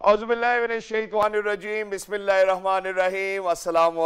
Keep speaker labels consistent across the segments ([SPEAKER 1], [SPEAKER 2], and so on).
[SPEAKER 1] औजबिल्लाजीम बसमीम अल्लाम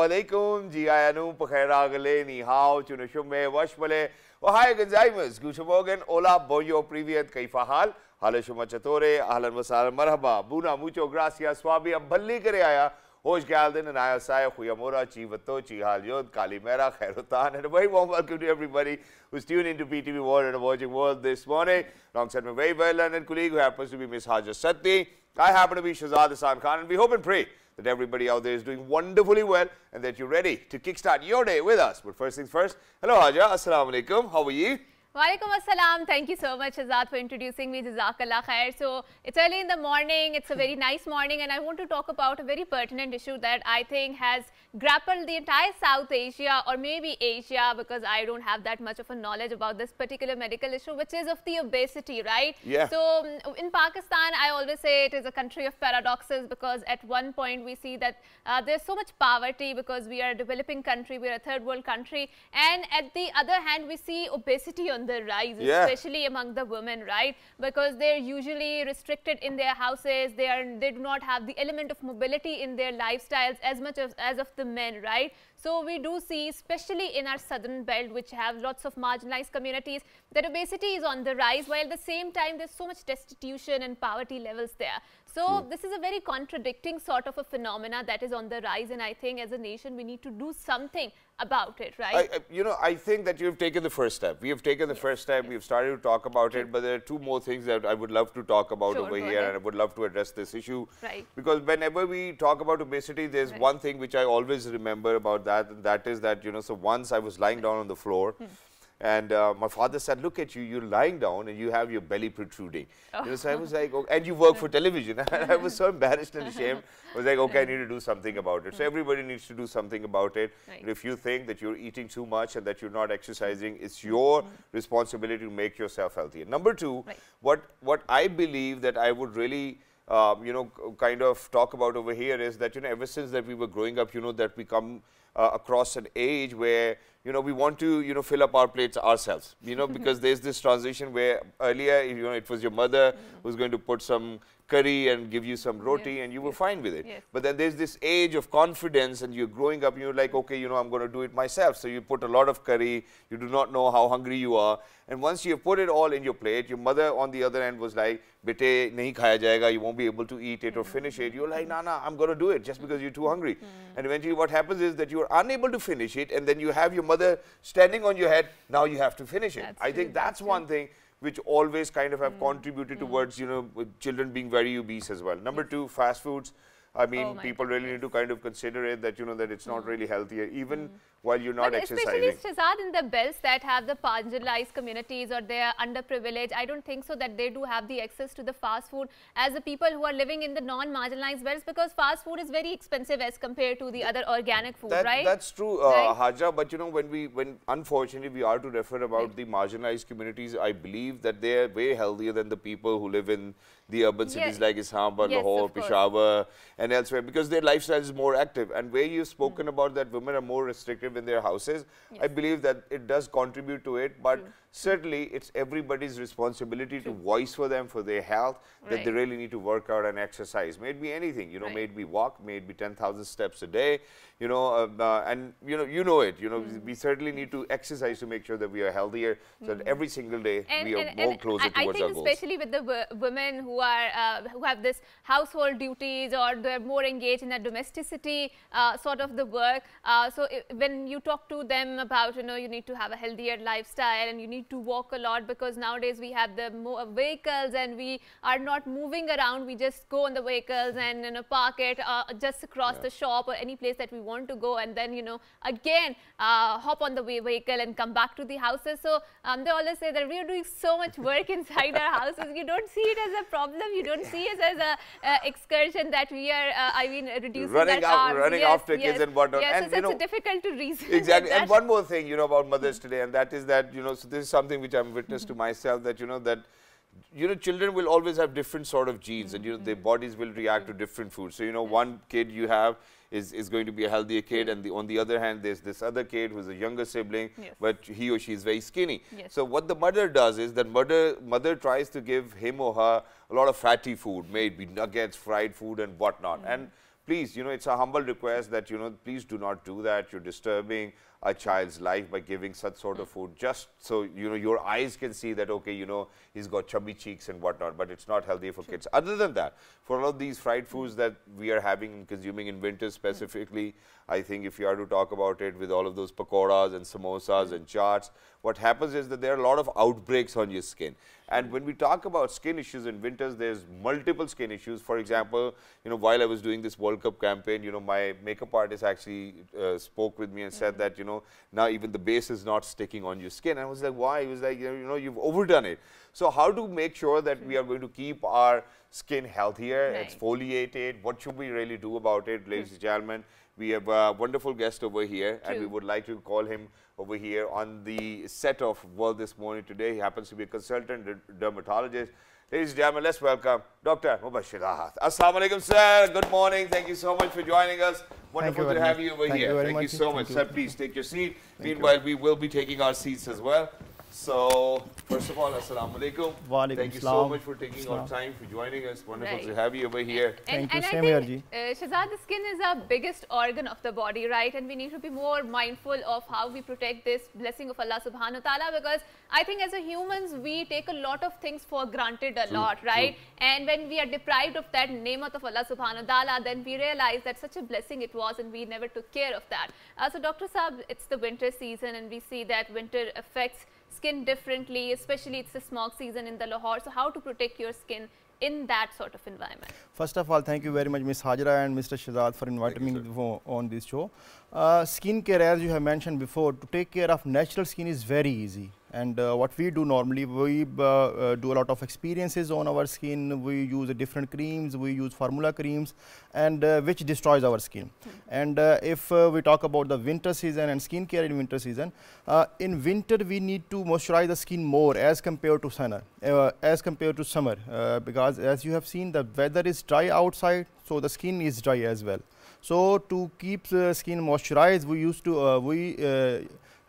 [SPEAKER 1] जी आयानू पखैरा गले निहाव चुनशुम वशमले। वहाय गंजाइमस गुशमोगन ओला, बोयो, प्रीवियत कई फ़हाल हाल शुमा चतोरे आहलन वसाल मरहबा, बूना, मूचो, ग्रासिया स्वाबी अब भल्ली करे आया। Hoş geldin and ayasaya khuyamora chivato chihalyod kalimera khairutan and a very warm welcome to everybody who's tuned into PTV World and watching World this morning. Alongside my very well learned colleague who happens to be Miss Haja Satti. I happen to be Shazad Hassan Khan and we hope and pray that everybody out there is doing wonderfully well and that you're ready to kickstart your day with us. But first things first, hello Haja, Assalamu alaikum, how are you?
[SPEAKER 2] Walaikum assalam. Thank you so much, Azad, for introducing me. Jazakallah khair. So, it's early in the morning. It's a very nice morning, and I want to talk about a very pertinent issue that I think has grappled the entire South Asia or maybe Asia because I don't have that much of a knowledge about this particular medical issue, which is of the obesity, right?
[SPEAKER 1] Yeah.
[SPEAKER 2] So, um, in Pakistan, I always say it is a country of paradoxes because at one point we see that uh, there's so much poverty because we are a developing country, we are a third world country, and at the other hand, we see obesity on the rise,
[SPEAKER 1] Yeah.
[SPEAKER 2] especially among the women, right? Because they're usually restricted in their houses. They are they do not have the element of mobility in their lifestyles as much as, as of the men, right? So we do see, especially in our southern belt, which have lots of marginalized communities, that obesity is on the rise, while at the same time there's so much destitution and poverty levels there. So hmm. this is a very contradicting sort of a phenomena that is on the rise, and I think as a nation we need to do something about it, right?
[SPEAKER 1] I, you know, I think that you've taken the first step. We have taken the first step. We've started to talk about it, but there are two more things that I would love to talk about
[SPEAKER 2] Sure,
[SPEAKER 1] over here,
[SPEAKER 2] ahead.
[SPEAKER 1] and I would love to address this issue.
[SPEAKER 2] Right.
[SPEAKER 1] Because whenever we talk about obesity, there's
[SPEAKER 2] Right.
[SPEAKER 1] one thing which I always remember about that, and that is that, you know, so once I was lying down on the floor.
[SPEAKER 2] Hmm.
[SPEAKER 1] And uh, my father said, "Look at you! You're lying down, and you have your belly protruding." You know, so I was like, oh, "And you work for television?" And I was so embarrassed and ashamed. I was like, "Okay, I need to do something about it." So everybody needs to do something about it.
[SPEAKER 2] Right.
[SPEAKER 1] And if you think that you're eating too much and that you're not exercising, it's your responsibility to make yourself healthier. Number two,
[SPEAKER 2] Right.
[SPEAKER 1] what what I believe that I would really um, you know kind of talk about over here is that you know ever since that we were growing up, you know that we come uh, across an age where you know we want to you know fill up our plates ourselves. You know because there's this transition where earlier you know it was your mother who's going to put some curry and give you some roti
[SPEAKER 2] Yes,
[SPEAKER 1] and you were
[SPEAKER 2] yes,
[SPEAKER 1] fine with it.
[SPEAKER 2] yes.
[SPEAKER 1] But then there's this age of confidence and you're growing up and you're like, okay, you know, I'm going to do it myself. So you put a lot of curry, you do not know how hungry you are. And once you put it all in your plate, your mother on the other end was like, bete, nahi khaya jayega, you won't be able to eat it or finish it. You're like, nah, nah, I'm going to do it just because you're too hungry. Mm. And eventually what happens is that you're unable to finish it and then you have your mother standing on your head, now you have to finish it.
[SPEAKER 2] That's
[SPEAKER 1] I
[SPEAKER 2] true,
[SPEAKER 1] think that's
[SPEAKER 2] that's
[SPEAKER 1] one thing which always kind of have hmm. contributed hmm. towards, you know, children being very obese as well. Number two, fast foods. I mean,
[SPEAKER 2] Oh
[SPEAKER 1] people really need to kind of consider it that, you know, that it's not really healthier, even while you're not
[SPEAKER 2] But
[SPEAKER 1] exercising.
[SPEAKER 2] especially Shazad in the belts that have the marginalized communities or they are underprivileged, I don't think so that they do have the access to the fast food as the people who are living in the non-marginalized belts because fast food is very expensive as compared to the other organic food,
[SPEAKER 1] That,
[SPEAKER 2] right?
[SPEAKER 1] That's true, uh,
[SPEAKER 2] Right?
[SPEAKER 1] Haja. But you know, when we, when unfortunately we are to refer about the marginalized communities, I believe that they are way healthier than the people who live in the urban
[SPEAKER 2] Yeah.
[SPEAKER 1] cities like Islamabad,
[SPEAKER 2] Yes,
[SPEAKER 1] Lahore. Peshawar, and elsewhere, because their lifestyle is more active. And where you've
[SPEAKER 2] Hmm.
[SPEAKER 1] spoken about that women are more restrictive in their houses, I believe that it does contribute to it. But certainly, it's everybody's responsibility to voice for them for their health that they really need to work out and exercise. May it be anything, you know,
[SPEAKER 2] Right.
[SPEAKER 1] may it be walk, may it be 10,000 steps a day, you know, uh, uh, and you know, you know it, you know,
[SPEAKER 2] Hmm.
[SPEAKER 1] we certainly need to exercise to make sure that we are healthier, so that every single day
[SPEAKER 2] and,
[SPEAKER 1] we are
[SPEAKER 2] and-
[SPEAKER 1] more
[SPEAKER 2] and
[SPEAKER 1] closer
[SPEAKER 2] I, I
[SPEAKER 1] towards
[SPEAKER 2] think
[SPEAKER 1] our goals.
[SPEAKER 2] especially with the wo- women who are uh, who have this household duties or they're more engaged in a domesticity uh, sort of the work. Uh, so i when you talk to them about you know you need to have a healthier lifestyle and you need to walk a lot because nowadays we have the more vehicles and we are not moving around. We just go on the vehicles and you know park it uh, just across the shop or any place that we want to go and then you know again uh, hop on the ve- vehicle and come back to the houses. So um, they always say that we are doing so much work inside our houses. You don't see it as a problem. You don't see it as a uh, excursion that we are. Uh, I mean, reducing
[SPEAKER 1] Running
[SPEAKER 2] our
[SPEAKER 1] af-
[SPEAKER 2] arms.
[SPEAKER 1] running
[SPEAKER 2] yes,
[SPEAKER 1] after kids
[SPEAKER 2] yes,
[SPEAKER 1] and whatnot.
[SPEAKER 2] Yes,
[SPEAKER 1] And,
[SPEAKER 2] so it's
[SPEAKER 1] know,
[SPEAKER 2] difficult to reason.
[SPEAKER 1] Exactly. And one more thing, you know, about mothers today, and that is that, you know, so this is something which I'm witness to myself, that, you know, that, you know, children will always have different sort of genes and, you know, their bodies will react to different foods. So, you know, one kid you have is, is going to be a healthier kid and the, on the other hand there's this other kid who's a younger sibling
[SPEAKER 2] Yes.
[SPEAKER 1] but he or she is very skinny.
[SPEAKER 2] Yes.
[SPEAKER 1] So what the mother does is that mother mother tries to give him or her a lot of fatty food, maybe nuggets, fried food and whatnot. Mm. And please, you know, it's a humble request that, you know, please do not do that. You're disturbing a child's life by giving such sort of mm. food just so, you know, your eyes can see that, okay, you know, he's got chubby cheeks and whatnot, but it's not healthy for kids. Other than that, for all of these fried mm. foods that we are having and consuming in winter mm. specifically, I think if you are to talk about it with all of those pakoras and samosas and chaats, what happens is that there are a lot of outbreaks on your skin. And when we talk about skin issues in winters, there's multiple skin issues. For example, you know, while I was doing this World Cup campaign, you know, my makeup artist actually uh, spoke with me and said that, you know, now even the base is not sticking on your skin. I was like, why? He was like, you know, you know, you've overdone it. So how to make sure that we are going to keep our skin healthier,
[SPEAKER 2] Right.
[SPEAKER 1] exfoliated? What should we really do about it, ladies and mm. gentlemen? We have a wonderful guest over here, and we would like to call him over here on the set of World this morning today. He happens to be a consultant dermatologist. Ladies and gentlemen, let's welcome Dr. Mubashir Ahat. Assalamu alaikum, sir. Good morning. Thank you so much for joining us. Wonderful to have
[SPEAKER 3] much.
[SPEAKER 1] you over
[SPEAKER 3] Thank
[SPEAKER 1] here.
[SPEAKER 3] you
[SPEAKER 1] Thank you
[SPEAKER 3] much.
[SPEAKER 1] so
[SPEAKER 3] Thank
[SPEAKER 1] much,
[SPEAKER 3] you.
[SPEAKER 1] sir. Please take your seat. Meanwhile, we will be taking our seats as well. So, first of all, assalamu alaikum.
[SPEAKER 3] Walaikum
[SPEAKER 1] Thank you so much for taking our time, for joining us. Wonderful
[SPEAKER 2] Right.
[SPEAKER 1] to have you over here.
[SPEAKER 2] And,
[SPEAKER 3] Thank you.
[SPEAKER 2] and
[SPEAKER 3] Same here,
[SPEAKER 2] think, uh, Shahzad, the skin is our biggest organ of the body, right? And we need to be more mindful of how we protect this blessing of Allah subhanahu wa ta'ala because I think as a humans, we take a lot of things for granted a
[SPEAKER 1] True,
[SPEAKER 2] lot,
[SPEAKER 1] true.
[SPEAKER 2] right? And when we are deprived of that nemat of Allah subhanahu wa ta'ala, then we realize that such a blessing it was and we never took care of that. Uh, so Dr. Saab, it's the winter season and we see that winter affects skin differently, especially it's the smog season in the Lahore. So how to protect your skin in that sort of environment?
[SPEAKER 3] First of all, thank you very much, Ms. Hajra and Mr. Shazad for inviting
[SPEAKER 1] you,
[SPEAKER 3] me
[SPEAKER 1] sir.
[SPEAKER 3] on this show. Uh, skin care, as you have mentioned before, to take care of natural skin is very easy. And uh, what we do normally, we uh, uh, do a lot of experiences on our skin. We use different creams, we use formula creams, and uh, which destroys our skin. And uh, if uh, we talk about the winter season and skin care in winter season, in winter we need to moisturize the skin more as compared to summer, as compared to summer, because as you have seen, the weather is dry outside, so the skin is dry as well. So to keep the skin moisturized, we used to we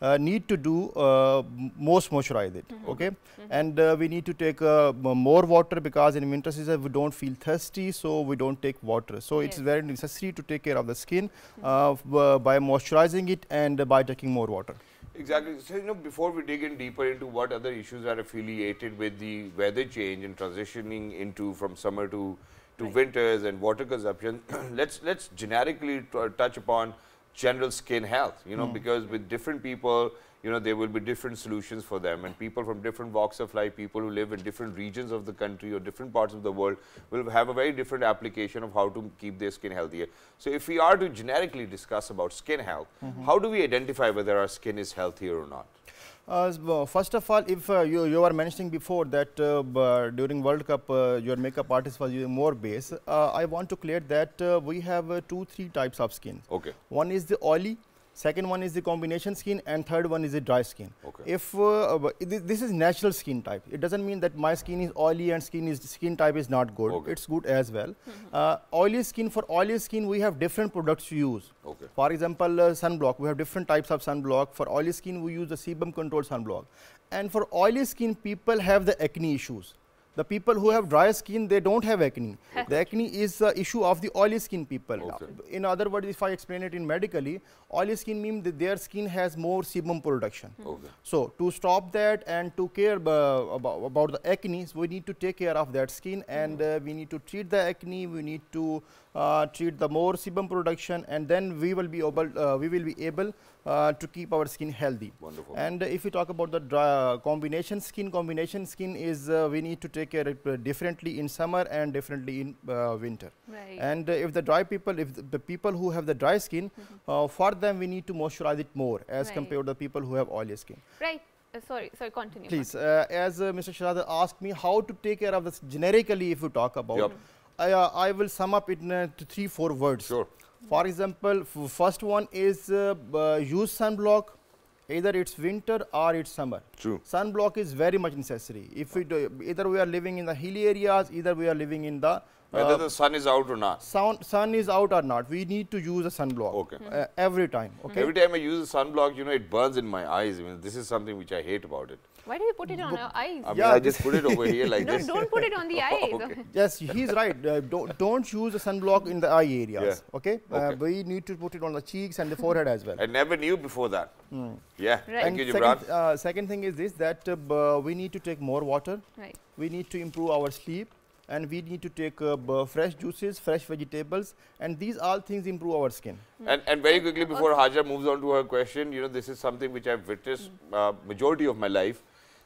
[SPEAKER 3] uh, uh, need to do uh, most moisturize it. Okay, and uh, we need to take uh, more water because in winter season we don't feel thirsty, so we don't take water. So it's very necessary to take care of the skin uh, f- uh, by moisturizing it and by taking more water.
[SPEAKER 1] Exactly. So, you know, before we dig in deeper into what other issues are affiliated with the weather change and transitioning into from summer to to winters and water consumption, let's let's generically touch upon general skin health. You know, hmm. because with different people, you know, there will be different solutions for them, and people from different walks of life, people who live in different regions of the country or different parts of the world, will have a very different application of how to keep their skin healthier. So, if we are to generically discuss about skin health, mm-hmm. how do we identify whether our skin is healthier or not?
[SPEAKER 3] Uh, first of all, if uh, you, you were mentioning before that uh, during World Cup uh, your makeup artist was using more base, uh, I want to clear that uh, we have uh, two, three types of skin.
[SPEAKER 1] Okay.
[SPEAKER 3] One is the oily, second one is the combination skin, and third one is the dry skin.
[SPEAKER 1] Okay.
[SPEAKER 3] If uh, this is natural skin type, it doesn't mean that my skin is oily and skin is skin type is not good.
[SPEAKER 1] Okay.
[SPEAKER 3] It's good as well. Uh, oily skin for oily skin we have different products to use.
[SPEAKER 1] Okay.
[SPEAKER 3] For example, uh, sunblock. We have different types of sunblock. For oily skin, we use the sebum controlled sunblock. And for oily skin, people have the acne issues. The people who have dry skin, they don't have acne. the acne is the issue of the oily skin people.
[SPEAKER 1] Okay.
[SPEAKER 3] In other words, if I explain it in medically, oily skin means that their skin has more sebum production.
[SPEAKER 1] Okay.
[SPEAKER 3] So to stop that and to care uh, about, about the acne, we need to take care of that skin and uh, we need to treat the acne. We need to uh, treat the more sebum production, and then we will be able uh, we will be able uh, to keep our skin healthy.
[SPEAKER 1] Wonderful.
[SPEAKER 3] And if we talk about the dry, combination skin, combination skin is uh, we need to take care of it differently in summer and differently in uh, winter.
[SPEAKER 2] Right.
[SPEAKER 3] And uh, if the dry people, if the, the people who have the dry skin, uh, for them we need to moisturize it more as
[SPEAKER 2] Right.
[SPEAKER 3] compared to the people who have oily skin.
[SPEAKER 2] right. Uh, sorry, sorry, continue.
[SPEAKER 3] Please, uh, as uh, Mr. Shahzad asked me how to take care of this generically, if you talk about,
[SPEAKER 1] Yup.
[SPEAKER 3] I, uh, I will sum up it in uh, three, four words.
[SPEAKER 1] Sure.
[SPEAKER 3] For example, f- first one is uh, uh, use sunblock, either it's winter or it's summer.
[SPEAKER 1] True.
[SPEAKER 3] Sunblock is very much necessary. If we do, either we are living in the hilly areas, either we are living in the
[SPEAKER 1] Whether the sun is out or not.
[SPEAKER 3] sun, sun is out or not, we need to use a sunblock.
[SPEAKER 1] Okay.
[SPEAKER 3] Uh, every time. Okay.
[SPEAKER 1] Every time I use a sunblock, you know, it burns in my eyes. I mean, this is something which I hate about it.
[SPEAKER 2] Why do you put it on your eyes?
[SPEAKER 1] I mean,
[SPEAKER 3] Yeah,
[SPEAKER 1] I just put it over here like
[SPEAKER 2] no,
[SPEAKER 1] this.
[SPEAKER 2] don't put it on the eyes.
[SPEAKER 1] Okay.
[SPEAKER 3] Yes, he's right. Uh, don't, don't use a sunblock in the eye areas.
[SPEAKER 1] Yeah.
[SPEAKER 3] Okay. Uh,
[SPEAKER 1] Okay.
[SPEAKER 3] we need to put it on the cheeks and the forehead as well.
[SPEAKER 1] I never knew before that. Yeah.
[SPEAKER 2] Right.
[SPEAKER 1] Thank you,
[SPEAKER 3] and
[SPEAKER 1] Gibran.
[SPEAKER 3] second, uh, second thing is this that uh, we need to take more water.
[SPEAKER 2] Right.
[SPEAKER 3] We need to improve our sleep, and we need to take uh, fresh juices, fresh vegetables, and these all things improve our skin.
[SPEAKER 1] And, and very quickly before Haja moves on to her question, you know, this is something which I've witnessed uh, majority of my life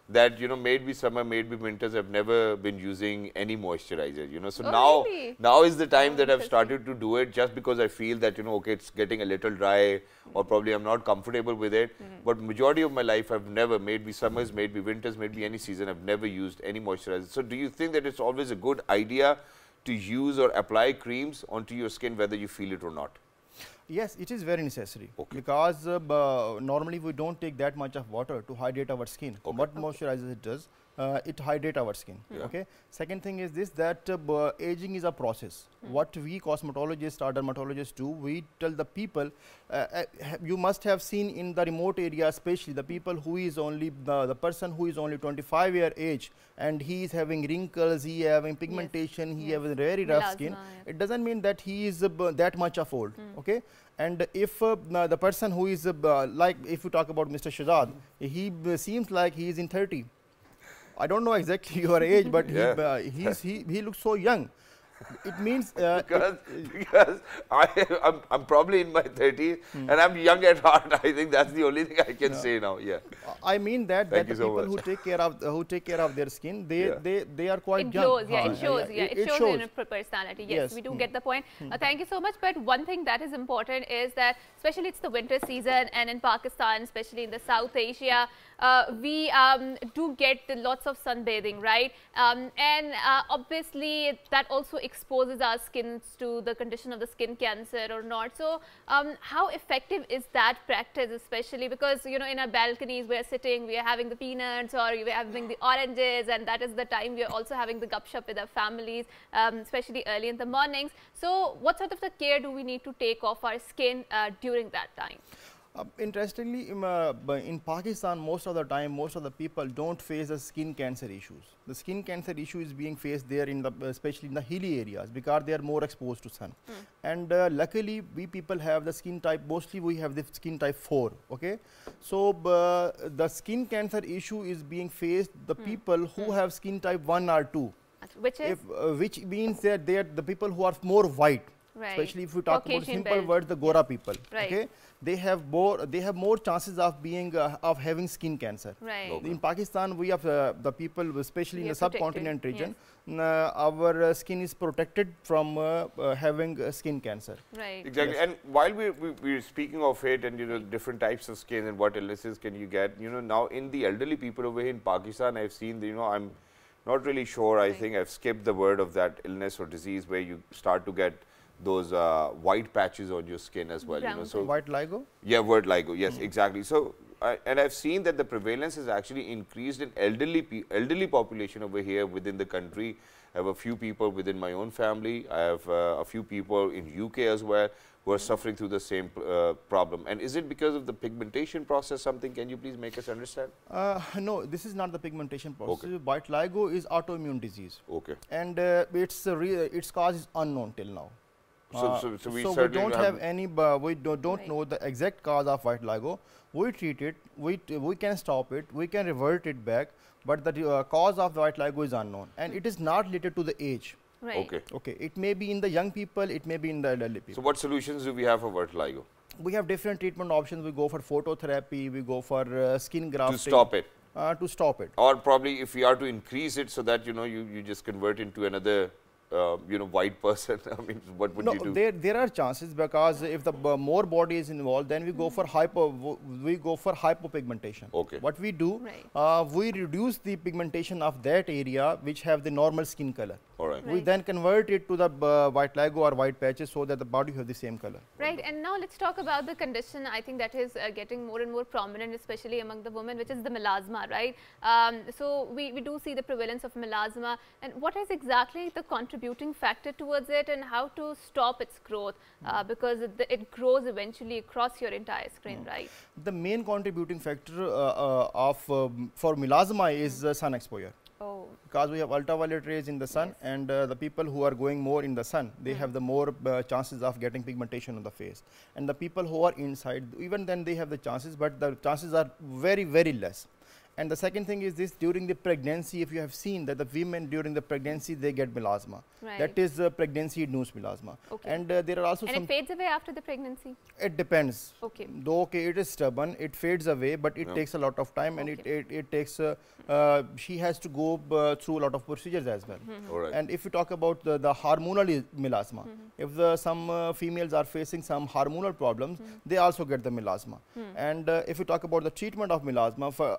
[SPEAKER 1] that, you know, maybe summer, maybe winters, I've never been using any moisturizer, you know. So
[SPEAKER 2] Oh,
[SPEAKER 1] now,
[SPEAKER 2] really?
[SPEAKER 1] now is the time
[SPEAKER 2] Oh,
[SPEAKER 1] that I've started to do it just because I feel that, you know, okay, it's getting a little dry or probably I'm not comfortable with it.
[SPEAKER 2] Mm-hmm.
[SPEAKER 1] But majority of my life, I've never, maybe summers, maybe winters, maybe any season, I've never used any moisturizer. So do you think that it's always a good idea to use or apply creams onto your skin whether you feel it or not?
[SPEAKER 3] Yes, it is very necessary
[SPEAKER 1] Okay.
[SPEAKER 3] because uh, normally we don't take that much of water to hydrate our skin.
[SPEAKER 1] Okay.
[SPEAKER 3] What moisturizes it does, uh, it hydrate our skin.
[SPEAKER 1] Yeah.
[SPEAKER 3] Okay. Second thing is this that uh, aging is a process. What we cosmetologists or dermatologists do, we tell the people, uh, uh, you must have seen in the remote area, especially the people who is only the, the person who is only 25 year age and he is having wrinkles, he having pigmentation, he
[SPEAKER 2] yes.
[SPEAKER 3] having very rough skin.
[SPEAKER 2] Yeah.
[SPEAKER 3] It doesn't mean that he is uh, that much of old. Okay. And if uh, the person who is uh, like, if you talk about Mr. Shazad, he seems like he is in 30. I don't know exactly your age, but
[SPEAKER 1] Yeah.
[SPEAKER 3] he, uh, he's, he, he looks so young. It means uh,
[SPEAKER 1] because because I I'm, I'm probably in my 30s
[SPEAKER 3] Hmm.
[SPEAKER 1] and I'm young at heart. I think that's the only thing I can say now. Yeah.
[SPEAKER 3] I mean that that the
[SPEAKER 1] you so
[SPEAKER 3] people who take care of who take care of their skin, they
[SPEAKER 1] Yeah.
[SPEAKER 3] they they are quite
[SPEAKER 2] it
[SPEAKER 3] young.
[SPEAKER 2] shows, yeah, it shows, yeah, it, shows, in a per- personality. Yes,
[SPEAKER 3] Yes.
[SPEAKER 2] we do
[SPEAKER 3] Hmm.
[SPEAKER 2] get the point. Uh, thank you so much. But one thing that is important is that, especially it's the winter season, and in Pakistan, especially in the South Asia, uh, we um, do get lots of sunbathing, right? Um, and uh, obviously, that also exposes our skins to the condition of the skin cancer or not. So, um, how effective is that practice, especially because you know in our balconies we are sitting, we are having the peanuts or we are having the oranges, and that is the time we are also having the gupshup with our families, um, especially early in the mornings. So, what sort of the care do we need to take of our skin uh, during that time?
[SPEAKER 3] Uh, interestingly, um, uh, in Pakistan, most of the time, most of the people don't face the skin cancer issues. The skin cancer issue is being faced there in the, especially in the hilly areas, because they are more exposed to sun. And uh, luckily, we people have the skin type. Mostly, we have the skin type four. Okay, so b- the skin cancer issue is being faced the people who have skin type one or two,
[SPEAKER 2] Which is
[SPEAKER 3] if, uh, which means that they are the people who are more white.
[SPEAKER 2] Right.
[SPEAKER 3] Especially if we talk about simple
[SPEAKER 2] belt.
[SPEAKER 3] words, the Gora people.
[SPEAKER 2] Right.
[SPEAKER 3] Okay, they have more they have more chances of being uh, of having skin cancer.
[SPEAKER 2] right.
[SPEAKER 1] Okay.
[SPEAKER 3] In Pakistan, we have uh, the people, especially
[SPEAKER 2] We
[SPEAKER 3] in the
[SPEAKER 2] protected,
[SPEAKER 3] subcontinent region, uh, our uh, skin is protected from uh, uh, having uh, skin cancer.
[SPEAKER 2] Right.
[SPEAKER 1] Exactly.
[SPEAKER 3] Yes.
[SPEAKER 1] And while we, we, we're speaking of it and, you know, different types of skin and what illnesses can you get, you know, now in the elderly people over here in Pakistan, I've seen, you know, I'm not really sure. I think I've skipped the word of that illness or disease where you start to get those uh, white patches on your skin as well. You know, so
[SPEAKER 3] Vitiligo.
[SPEAKER 1] yeah, vitiligo. Yes, exactly. So, I and I've seen that the prevalence has actually increased in elderly pe- elderly population over here within the country. I have a few people within my own family. I have uh, a few people in UK as well who are suffering through the same uh, problem. And is it because of the pigmentation process? Something? Can you please make us understand?
[SPEAKER 3] Uh, no, this is not the pigmentation process.
[SPEAKER 1] Okay.
[SPEAKER 3] Vitiligo is autoimmune disease,
[SPEAKER 1] Okay.
[SPEAKER 3] and uh, its uh, re- its cause is unknown till now.
[SPEAKER 1] So,
[SPEAKER 3] Uh,
[SPEAKER 1] so, so we
[SPEAKER 3] so we don't have any, uh, we do, don't
[SPEAKER 2] Right.
[SPEAKER 3] know the exact cause of vitiligo. We treat it, we, t- we can stop it, we can revert it back, but the uh, cause of the vitiligo is unknown. And it is not related to the age.
[SPEAKER 2] Right.
[SPEAKER 1] Okay.
[SPEAKER 3] Okay, it may be in the young people, it may be in the elderly people.
[SPEAKER 1] So, what solutions do we have for vertigo
[SPEAKER 3] we have different treatment options. We go for phototherapy, we go for uh, skin grafting.
[SPEAKER 1] to stop it?
[SPEAKER 3] Uh, to stop it.
[SPEAKER 1] or probably if we are to increase it so that you know you, you just convert into another uh, you know white person i mean what would
[SPEAKER 3] no,
[SPEAKER 1] you do
[SPEAKER 3] there there are chances because if the b- more body is involved, then we go for hypo w- we go for hypopigmentation.
[SPEAKER 1] Okay.
[SPEAKER 3] What we do,
[SPEAKER 2] Right.
[SPEAKER 3] uh, we reduce the pigmentation of that area which have the normal skin color.
[SPEAKER 1] all right
[SPEAKER 3] We then convert it to the uh, vitiligo or white patches so that the body have the same color.
[SPEAKER 2] Right, and now let's talk about the condition. I think that is uh, getting more and more prominent, especially among the women, which is the melasma, right? Um, so we, we do see the prevalence of melasma. And what is exactly the contribution? Contributing factor towards it and how to stop its growth uh, because it, it, grows eventually across your entire screen, right?
[SPEAKER 3] The main contributing factor uh, uh, of um, for melasma is sun exposure.
[SPEAKER 2] Oh.
[SPEAKER 3] Because we have ultraviolet rays in the sun yes. and uh, the people who are going more in the sun, they mm. have the more uh, chances of getting pigmentation on the face. And the people who are inside, even then they have the chances, but the chances are very, very less. And the second thing is this during the pregnancy, if you have seen that the women during the pregnancy, they get melasma.
[SPEAKER 2] Right.
[SPEAKER 3] That is uh, pregnancy induced melasma.
[SPEAKER 2] Okay.
[SPEAKER 3] And uh, there are also
[SPEAKER 2] and
[SPEAKER 3] some.
[SPEAKER 2] it fades away after the pregnancy?
[SPEAKER 3] It depends.
[SPEAKER 2] Okay.
[SPEAKER 3] Though, okay, it is stubborn, it fades away, but it takes a lot of time okay. and it, it, it takes, uh, uh, she has to go uh, through a lot of procedures as well.
[SPEAKER 1] Mm -hmm. All right.
[SPEAKER 3] And if you talk about the, the hormonal melasma, mm -hmm. if the, some uh, females are facing some hormonal problems, mm -hmm. they also get the melasma.
[SPEAKER 2] Hmm.
[SPEAKER 3] And if you talk about the treatment of melasma, for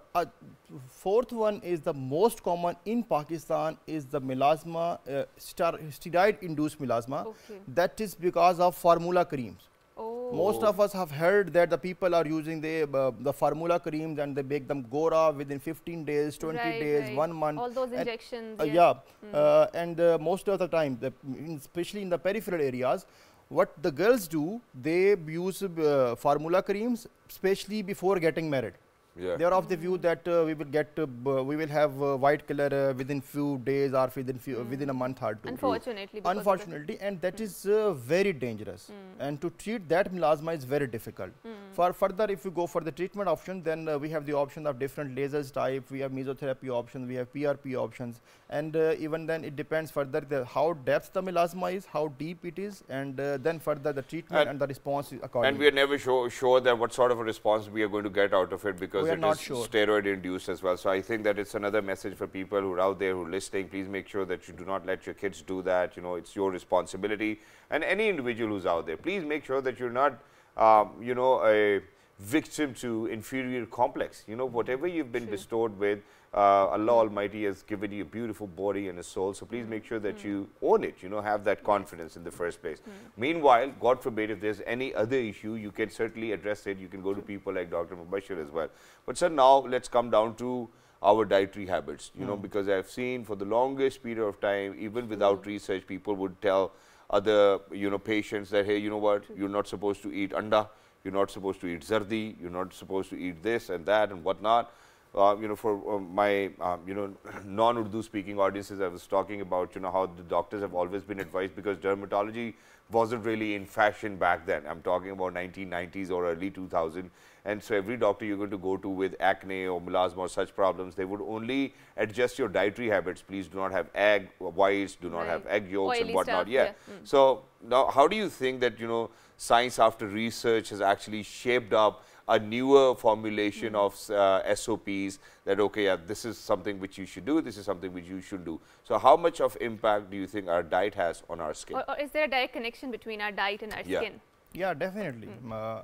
[SPEAKER 3] fourth one is the most common in Pakistan is the melasma, uh, steroid induced melasma.
[SPEAKER 2] Okay.
[SPEAKER 3] That is because of formula creams.
[SPEAKER 2] Oh.
[SPEAKER 3] Most of us have heard that the people are using the uh, the formula creams and they make them go raw within 15 days, 20
[SPEAKER 2] right,
[SPEAKER 3] days,
[SPEAKER 2] right.
[SPEAKER 3] one month.
[SPEAKER 2] All those injections.
[SPEAKER 3] Uh,
[SPEAKER 2] yes.
[SPEAKER 3] Yeah,
[SPEAKER 2] mm.
[SPEAKER 3] uh, and uh, most of the time, the, especially in the peripheral areas, what the girls do, they use uh, formula creams, especially before getting married.
[SPEAKER 1] Yeah.
[SPEAKER 3] They are of the view that uh, we will get, uh, we will have uh, white color uh, within few days or within few, mm. within a month or two.
[SPEAKER 2] Unfortunately.
[SPEAKER 3] Unfortunately, and that mm. is uh, very dangerous.
[SPEAKER 2] Mm.
[SPEAKER 3] And to treat that melasma is very difficult.
[SPEAKER 2] Hmm.
[SPEAKER 3] For further, if we go for the treatment option, then uh, we have the option of different lasers type. We have mesotherapy options. We have PRP options, and even then it depends further the how depth the melasma is, how deep it is, and then further the treatment and, and the response accordingly.
[SPEAKER 1] And we are never sure, sure that what sort of a response we are going to get out of it because
[SPEAKER 3] we
[SPEAKER 1] it
[SPEAKER 3] is
[SPEAKER 1] sure. steroid induced as well. So I think that it's another message for people who are out there who are listening. Please make sure that you do not let your kids do that. You know, it's your responsibility. And any individual who's out there, please make sure that you're not, um, you know, a victim to inferior complex. You know, whatever you've been bestowed with, uh, Allah Almighty has given you a beautiful body and a soul. So please make sure that mm. you own it, you know, have that confidence in the first place.
[SPEAKER 2] Mm.
[SPEAKER 1] Meanwhile, God forbid, if there's any other issue, you can certainly address it. You can go to people like Dr. Mubashir as well. But sir, now let's come down to our dietary habits, you mm. know, because I've seen for the longest period of time, even without research, people would tell other, you know, patients that, hey, you know what, you're not supposed to eat anda, you're not supposed to eat zardi, you're not supposed to eat this and that and whatnot uh, you know, for uh, my, um, you know, non-Urdu speaking audiences, I was talking about, you know, how the doctors have always been advised because dermatology wasn't really in fashion back then. I'm talking about 1990s or early 2000. And so every doctor you're going to go to with acne or melasma or such problems, they would only adjust your dietary habits. Please do not have egg whites, do not right. have egg yolks
[SPEAKER 2] Oily
[SPEAKER 1] and whatnot.
[SPEAKER 2] Stuff, yeah. yeah.
[SPEAKER 1] Mm. So now how do you think that, you know, science after research has actually shaped up a newer formulation mm. of uh, SOPs that, okay, yeah, this is something which you should do, this is something which you should do. So how much of impact do you think our diet has on our skin?
[SPEAKER 2] Or, or is there a direct connection between our diet and our
[SPEAKER 1] yeah.
[SPEAKER 2] skin?
[SPEAKER 3] Yeah, definitely. Mm. Uh,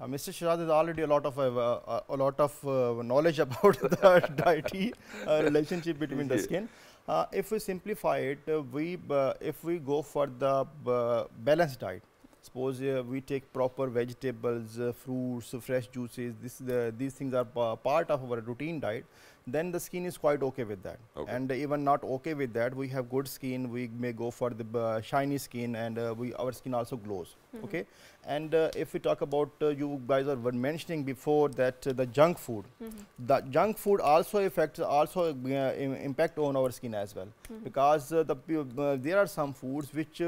[SPEAKER 3] uh, Mr. Shahzad has already a lot of uh, uh, a lot of uh, knowledge about the dietary uh, relationship between the skin. if we simplify it, we if we go for the balanced diet, suppose uh, we take proper vegetables, uh, fruits, fresh juices, this, these things are part of our routine diet, then the skin is quite okay with that.
[SPEAKER 1] Okay.
[SPEAKER 3] And even not okay with that, we have good skin, we may go for the uh, shiny skin and uh, we our skin also glows. Mm -hmm. Okay. And uh, if we talk about, uh, you guys are, were mentioning before that uh, the junk food,
[SPEAKER 2] mm -hmm.
[SPEAKER 3] the junk food also affects, also uh, impact on our skin as well.
[SPEAKER 2] Mm -hmm.
[SPEAKER 3] Because the there are some foods which,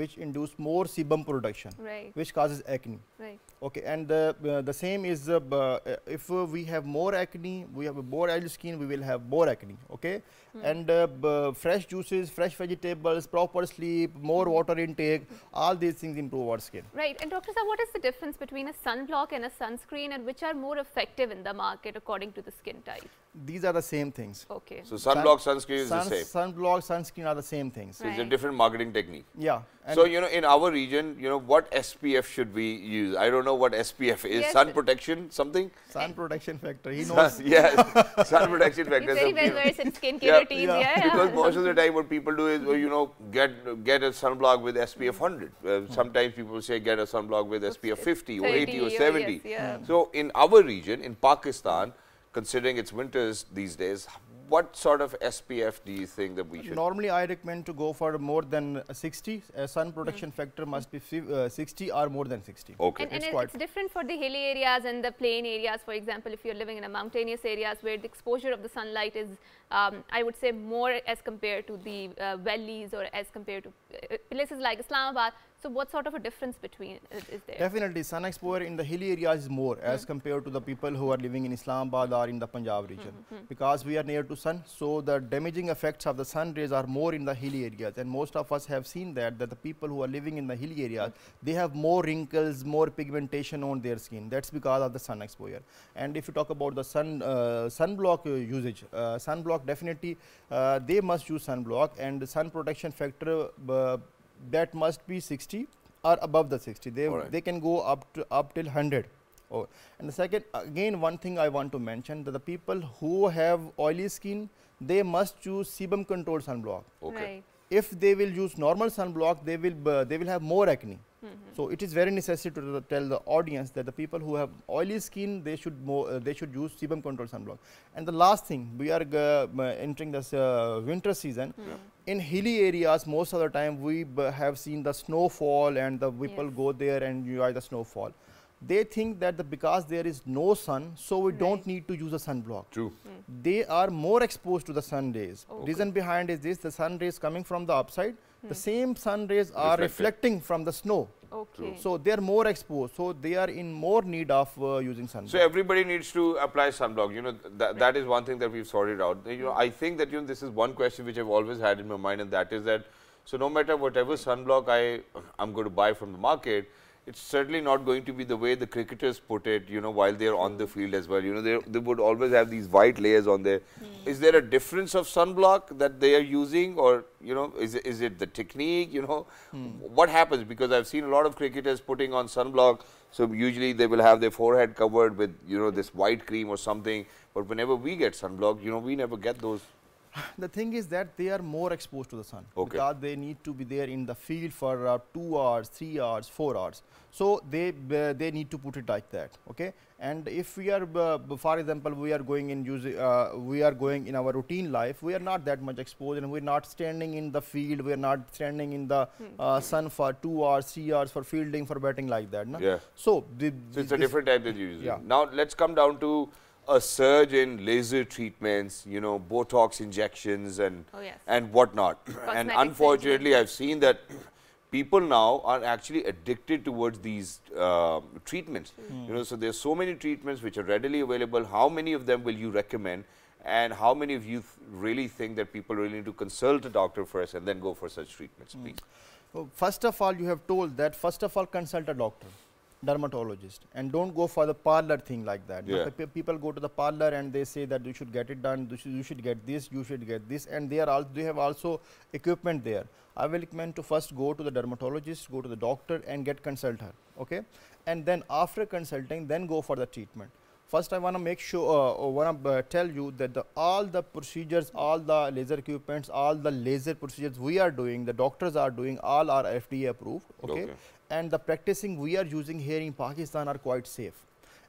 [SPEAKER 3] which induce more sebum production,
[SPEAKER 2] right.
[SPEAKER 3] which causes acne.
[SPEAKER 2] Right.
[SPEAKER 3] Okay, and uh, the same is uh, uh, if we have more acne, we have a more oily skin, we will have more acne. Okay,
[SPEAKER 2] mm.
[SPEAKER 3] and uh, fresh juices, fresh vegetables, proper sleep, more water intake, all these things improve our skin.
[SPEAKER 2] Right. And Dr. Sir, what is the difference between a sunblock and a sunscreen, and which are more effective in the market according to the skin type?
[SPEAKER 3] These are the same things.
[SPEAKER 2] Okay.
[SPEAKER 1] So sunblock, Sun, sunscreen is
[SPEAKER 3] sun,
[SPEAKER 1] the same.
[SPEAKER 3] Sunblock, sunscreen are the same things.
[SPEAKER 1] So right. it's a different marketing technique.
[SPEAKER 3] Yeah.
[SPEAKER 1] so you know, in our region, you know, what SPF should we use? I don't know what SPF is. Yes. Sun protection, something.
[SPEAKER 3] Sun protection factor. He knows.
[SPEAKER 1] yes. sun protection factor.
[SPEAKER 2] He's very well versed in skincare yeah, routines. Yeah. yeah.
[SPEAKER 1] Because most of the time, what people do is, you know, get get a sunblock with SPF 100. Uh, sometimes people say get a sunblock with SPF 50 or 80 or 70.
[SPEAKER 2] Yes, yeah.
[SPEAKER 1] So in our region, in Pakistan considering it's winters these days, what sort of SPF do you think that we should?
[SPEAKER 3] Normally, I recommend to go for more than uh, 60. Uh, sun protection factor must be fi- uh, 60 or more than 60.
[SPEAKER 1] Okay.
[SPEAKER 2] And, and
[SPEAKER 3] It's
[SPEAKER 2] it-
[SPEAKER 3] quite-
[SPEAKER 2] it's different for the hilly areas and the plain areas. For example, if you're living in a mountainous areas where the exposure of the sunlight is, um, I would say, more as compared to the uh, valleys or as compared to uh, places like Islamabad. So, what sort of a difference between is, is there?
[SPEAKER 3] Definitely, sun exposure in the hilly areas is more as compared to the people who are living in Islamabad or in the Punjab region. Because we are near to sun, so the damaging effects of the sun rays are more in the hilly areas. And most of us have seen that, that the people who are living in the hilly areas, they have more wrinkles, more pigmentation on their skin. That's because of the sun exposure. And if you talk about the sun uh, sunblock uh, usage, uh, sunblock definitely, uh, they must use sunblock and the sun protection factor uh, that must be 60 or above the 60 they
[SPEAKER 1] Alright.
[SPEAKER 3] they can go up to up till 100 oh and the second again one thing i want to mention that the people who have oily skin they must choose sebum controlled sunblock
[SPEAKER 1] Okay.
[SPEAKER 2] Right.
[SPEAKER 3] if they will use normal sunblock they will uh, they will have more acne so it is very necessary to tell the audience that the people who have oily skin they should more uh, they should use sebum controlled sunblock and the last thing we are uh, entering this uh, winter season in hilly areas most of the time we b- have seen the snowfall and the people
[SPEAKER 2] Yes.
[SPEAKER 3] go there and enjoy the snowfall they think that the, because there is no sun so we don't need to use a sunblock
[SPEAKER 1] True.
[SPEAKER 3] they are more exposed to the sun rays.
[SPEAKER 2] Okay.
[SPEAKER 3] Reason behind is this: the sun rays coming from the upside, the same sun rays are
[SPEAKER 1] Reflected.
[SPEAKER 3] reflecting from the snow.
[SPEAKER 2] Okay.
[SPEAKER 3] So they are more exposed. So they are in more need of uh, using sunblock.
[SPEAKER 1] So everybody needs to apply sunblock. You know, th- that, that is one thing that we've sorted out. You know, I think that, you know, this is one question which I've always had in my mind and that is that, so no matter whatever sunblock I, I'm going to buy from the market, it's certainly not going to be the way the cricketers put it, you know, while they're on the field as well. You know, they, they would always have these white layers on there. Hmm. Is there a difference of sunblock that they are using or, you know, is, it- is it the technique, you know? Hmm. What happens? Because I've seen a lot of cricketers putting on sunblock. So usually they will have their forehead covered with, you know, this white cream or something. But whenever we get sunblock, you know, we never get those.
[SPEAKER 3] the thing is that they are more exposed to the sun
[SPEAKER 1] Okay.
[SPEAKER 3] because they need to be there in the field for uh, two hours, three hours, four hours. So they uh, they need to put it like that. Okay. And if we are, uh, for example, we are going in using, uh, we are going in our routine life, we are not that much exposed, and we are not standing in the field. We are not standing in the uh, sun for two hours, three hours for fielding, for batting like that. No?
[SPEAKER 1] Yeah.
[SPEAKER 3] So, the,
[SPEAKER 1] So it's a different type that you use.
[SPEAKER 3] Yeah.
[SPEAKER 1] Now let's come down to a surge in laser treatments, you know, Botox injections and
[SPEAKER 2] Oh, yes.
[SPEAKER 1] and whatnot. and unfortunately,
[SPEAKER 2] surgery.
[SPEAKER 1] I've seen that people now are actually addicted towards these uh, treatments. You know, so there's so many treatments which are readily available. How many of them will you recommend? And how many of you th- really think that people really need to consult a doctor first and then go for such treatments, please?
[SPEAKER 3] Oh, First of all, you have told that first of all consult a doctor, dermatologist, and don't go for the parlor thing like that.
[SPEAKER 1] Yeah.
[SPEAKER 3] People go to the parlor and they say that you should get it done, you should, you should get this, you should get this, and they are all they have also equipment there. I will recommend to first go to the dermatologist, go to the doctor, and get consult her. Okay, and then after consulting, then go for the treatment. First, I want to make sure, uh, want to uh, tell you that the, all the procedures, all the laser equipments, all the laser procedures we are doing, the doctors are doing, all are FDA approved. Okay,
[SPEAKER 1] Okay.
[SPEAKER 3] And the practicing we are using here in Pakistan are quite safe.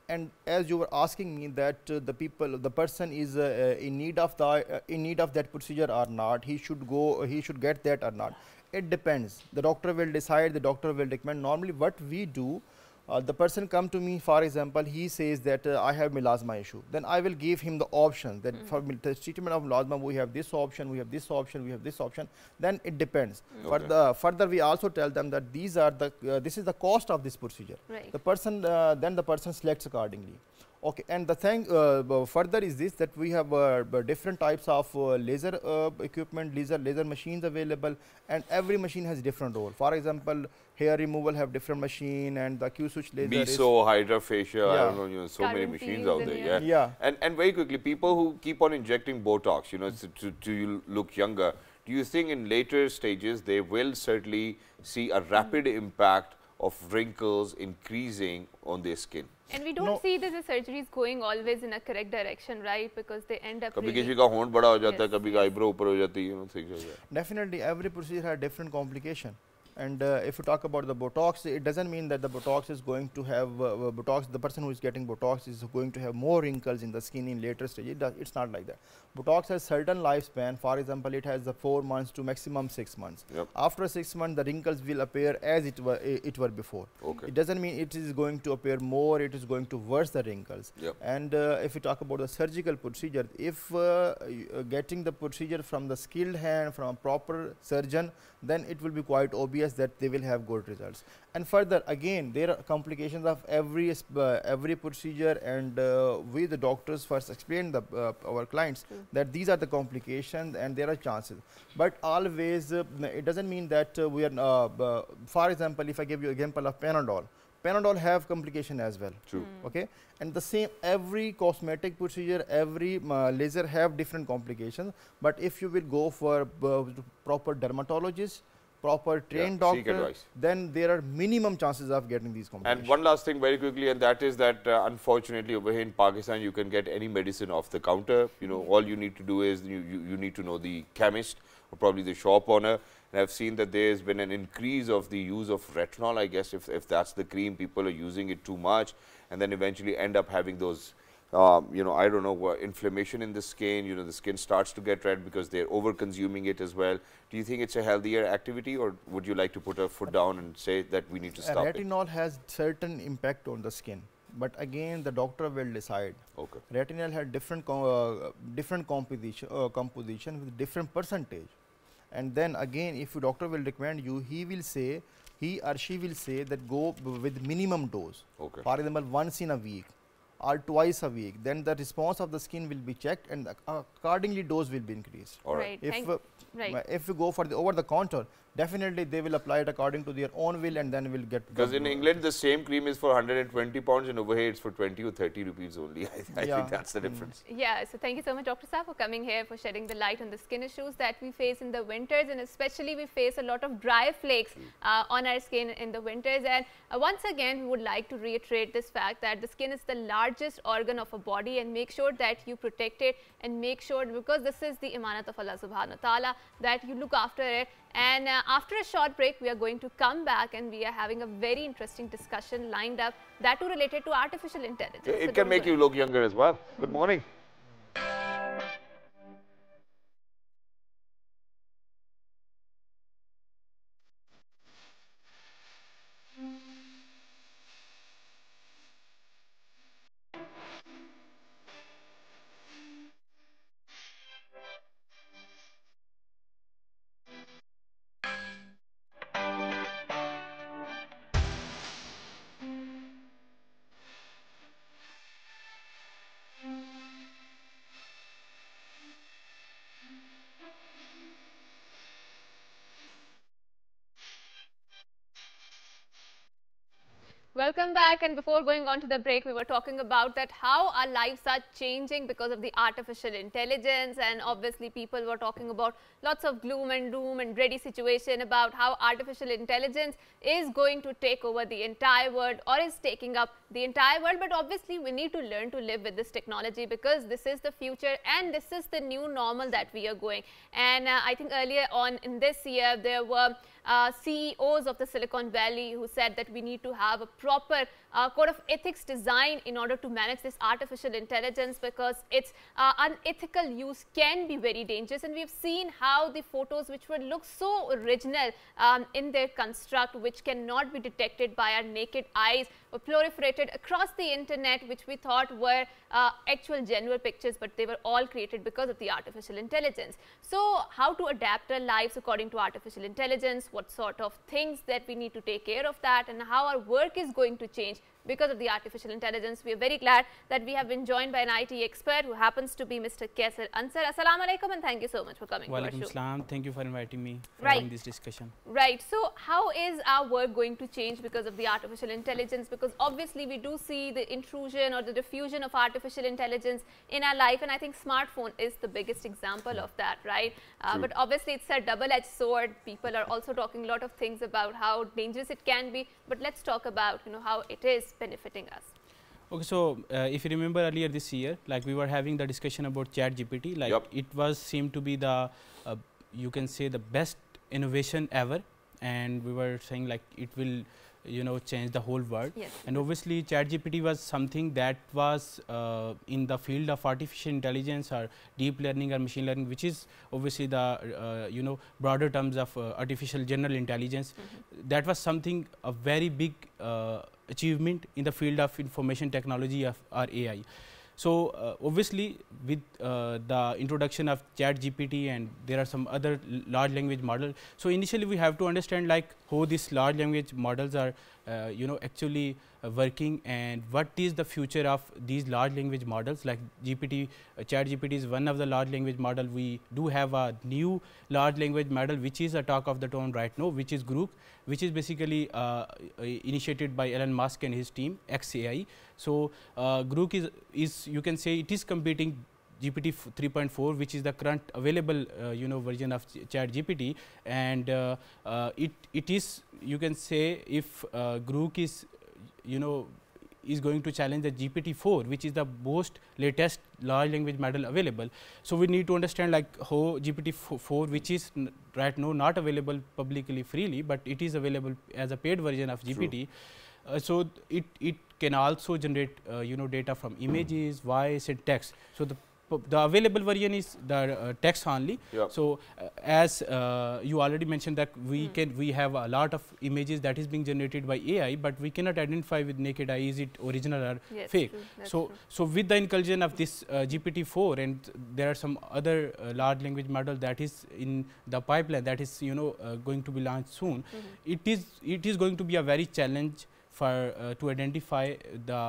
[SPEAKER 3] And as you were asking me that uh, the people, the person is uh, uh, in need of the uh, in need of that procedure or not, he should go, he should get that or not. It depends. The doctor will decide. The doctor will recommend. Normally, what we do, uh, the person come to me, for example, he says that uh, I have melasma issue. Then I will give him the option that for the treatment of melasma, we have this option, we have this option, we have this option. Then it depends. For
[SPEAKER 1] Okay.
[SPEAKER 3] the further, we also tell them that these are the uh, this is the cost of this procedure.
[SPEAKER 2] Right.
[SPEAKER 3] The person uh, then the person selects accordingly. Okay, and the thing uh, further is this that we have uh, different types of uh, laser uh, equipment, laser laser machines available, and every machine has different role. For example, hair removal have different machine, and the Q switch laser is
[SPEAKER 1] Meso, hydrofacial, I don't know, you know, so many machines out there.
[SPEAKER 2] yeah.
[SPEAKER 1] Yeah.
[SPEAKER 3] Yeah.
[SPEAKER 1] And and very quickly, people who keep on injecting Botox, you know, to, to, to you look younger. Do you think in later stages they will certainly see a rapid impact of wrinkles increasing on their skin?
[SPEAKER 2] And we don't
[SPEAKER 3] No.
[SPEAKER 2] see that the surgeries going always in a correct direction, right? Because they end up
[SPEAKER 1] कभी
[SPEAKER 2] really
[SPEAKER 1] किसी का होंठ बड़ा हो जाता है
[SPEAKER 2] Yes,
[SPEAKER 1] कभी का आईब्रो ऊपर हो जाती है you know, things like that.
[SPEAKER 3] definitely every procedure has different complication. And uh, if you talk about the Botox, it doesn't mean that the Botox is going to have uh, uh, Botox. The person who is getting Botox is going to have more wrinkles in the skin in later stage. It does, it's not like that. Botox has certain lifespan. For example, it has the four months to maximum six months.
[SPEAKER 1] Yep.
[SPEAKER 3] After six months, the wrinkles will appear as it were it were before.
[SPEAKER 1] Okay.
[SPEAKER 3] It doesn't mean it is going to appear more. It is going to worse the wrinkles.
[SPEAKER 1] Yep.
[SPEAKER 3] And uh, if you talk about the surgical procedure, if uh, uh, getting the procedure from the skilled hand, from a proper surgeon, then it will be quite obvious that they will have good results. And further, again, there are complications of every uh, every procedure, and uh, we the doctors first explain the uh, our clients that these are the complications and there are chances. But always, uh, it doesn't mean that uh, we are. Uh, uh, for example, if I give you example of Panadol, Panadol have complication as well
[SPEAKER 1] True.
[SPEAKER 3] okay and the same every cosmetic procedure every uh, laser have different complications but if you will go for uh, proper dermatologist proper trained
[SPEAKER 1] seek
[SPEAKER 3] doctor then there are minimum chances of getting these complications
[SPEAKER 1] And one last thing very quickly, and that is that uh, unfortunately over here in Pakistan, you can get any medicine off the counter. You know, all you need to do is you, you, you need to know the chemist or probably the shop owner. And I've seen that there's been an increase of the use of retinol, I guess, if, if that's the cream, people are using it too much and then eventually end up having those um, you know, I don't know, what inflammation in the skin, you know, the skin starts to get red because they're over consuming it as well. Do you think it's a healthier activity or would you like to put a foot down and say that we need to stop it?
[SPEAKER 3] retinol has certain impact on the skin but again the doctor will decide
[SPEAKER 1] Okay.
[SPEAKER 3] retinol has different co- uh, different composition uh, composition with different percentage and then again if your doctor will recommend you he will say he or she will say that go with minimum dose
[SPEAKER 1] Okay.
[SPEAKER 3] for example once in a week or twice a week then the response of the skin will be checked and accordingly dose will be increased
[SPEAKER 1] All right.
[SPEAKER 2] Right.
[SPEAKER 3] if
[SPEAKER 2] Thank-
[SPEAKER 3] uh,
[SPEAKER 2] right.
[SPEAKER 3] if you go for the over the counter definitely they will apply it according to their own will and then will get
[SPEAKER 1] Because in England, the same cream is for 120 pounds, and over here it's for 20 or 30 rupees only. I, I
[SPEAKER 3] Yeah.
[SPEAKER 1] think that's the
[SPEAKER 3] Mm.
[SPEAKER 1] difference.
[SPEAKER 2] Yeah, so thank you so much, Dr. Saab, for coming here, for shedding the light on the skin issues that we face in the winters, and especially we face a lot of dry flakes uh, on our skin in the winters. And uh, once again, we would like to reiterate this fact that the skin is the largest organ of a body, and make sure that you protect it, and make sure because this is the imanat of Allah Subhanahu wa Taala that you look after it. And uh, after a short break, we are going to come back, and we are having a very interesting discussion lined up that too related to artificial intelligence.
[SPEAKER 1] It
[SPEAKER 2] So
[SPEAKER 1] can make you look younger as well. Good morning.
[SPEAKER 2] que Welcome back. And before going on to the break we were talking about that how our lives are changing because of the artificial intelligence. And obviously people were talking about lots of gloom and doom and dready situation about how artificial intelligence is going to take over the entire world or is taking up the entire world. But obviously we need to learn to live with this technology because this is the future and this is the new normal that we are going. And uh, I think earlier on in this year there were uh, CEOs of the Silicon Valley who said that we need to have a proper that uh, code of ethics design in order to manage this artificial intelligence because its uh, unethical use can be very dangerous. And we've seen how the photos which would look so original um, in their construct which cannot be detected by our naked eyes were proliferated across the internet which we thought were uh, actual genuine pictures but they were all created because of the artificial intelligence. So how to adapt our lives according to artificial intelligence, what sort of things that we need to take care of that? And how our work is going to change because of the artificial intelligence. We are very glad that we have been joined by an IT expert who happens to be Mr. Kaisar Ansar. Assalamu alaikum and thank you so much for coming to our
[SPEAKER 4] Walaikum
[SPEAKER 2] show.
[SPEAKER 4] salam. Thank you for inviting me for
[SPEAKER 2] Right.
[SPEAKER 4] having this discussion.
[SPEAKER 2] Right. So, how is our work going to change because of the artificial intelligence? Because obviously, we do see the intrusion or the diffusion of artificial intelligence in our life, and I think smartphone is the biggest example of that, right? Uh, but obviously, it's a double-edged sword. People are also talking a lot of things about how dangerous it can be. But let's talk about you know how it is benefiting us.
[SPEAKER 4] Okay, so uh, if you remember earlier this year, like we were having the discussion about ChatGPT, like
[SPEAKER 1] Yup.
[SPEAKER 4] it was seemed to be the, uh, you can say the best innovation ever and we were saying like it will you know change the whole world
[SPEAKER 2] Yes.
[SPEAKER 4] and obviously ChatGPT was something that was uh, in the field of artificial intelligence or deep learning or machine learning which is obviously the uh, you know broader terms of uh, artificial general intelligence
[SPEAKER 2] Mhm.
[SPEAKER 4] that was something a very big uh, achievement in the field of information technology of or AI. So uh, obviously with uh, the introduction of ChatGPT and there are some other large language model. So initially we have to understand like how these large language models are uh, you know actually uh, working and what is the future of these large language models like GPT, uh, ChatGPT is one of the large language model. We do have a new large language model which is a talk of the town right now which is Grok which is basically uh, uh, initiated by Elon Musk and his team XAI. So uh, Grok is is you can say it is competing GPT f- 3.4 which is the current available uh, you know version of Ch- ChatGPT and uh, uh, it it is you can say if uh, Grok is you know is going to challenge the GPT-4 which is the most latest large language model available. So, we need to understand like how GPT-4 which is right now not available publicly freely, but it is available as a paid version of GPT. Uh, so, it, it can also generate uh, you know data from images, voice and text. So, the the available version is the uh, text only.
[SPEAKER 1] Yeah.
[SPEAKER 4] So, uh, as uh, you already mentioned that we
[SPEAKER 2] Hmm.
[SPEAKER 4] can we have a lot of images that is being generated by AI, but we cannot identify with naked eye is it original or
[SPEAKER 2] Yes,
[SPEAKER 4] fake.
[SPEAKER 2] true,
[SPEAKER 4] so,
[SPEAKER 2] true.
[SPEAKER 4] so with the inclusion of this uh, GPT-4 and there are some other uh, large language model that is in the pipeline that is you know uh, going to be launched soon.
[SPEAKER 2] Mhm.
[SPEAKER 4] It is it is going to be a very challenge for uh, to identify the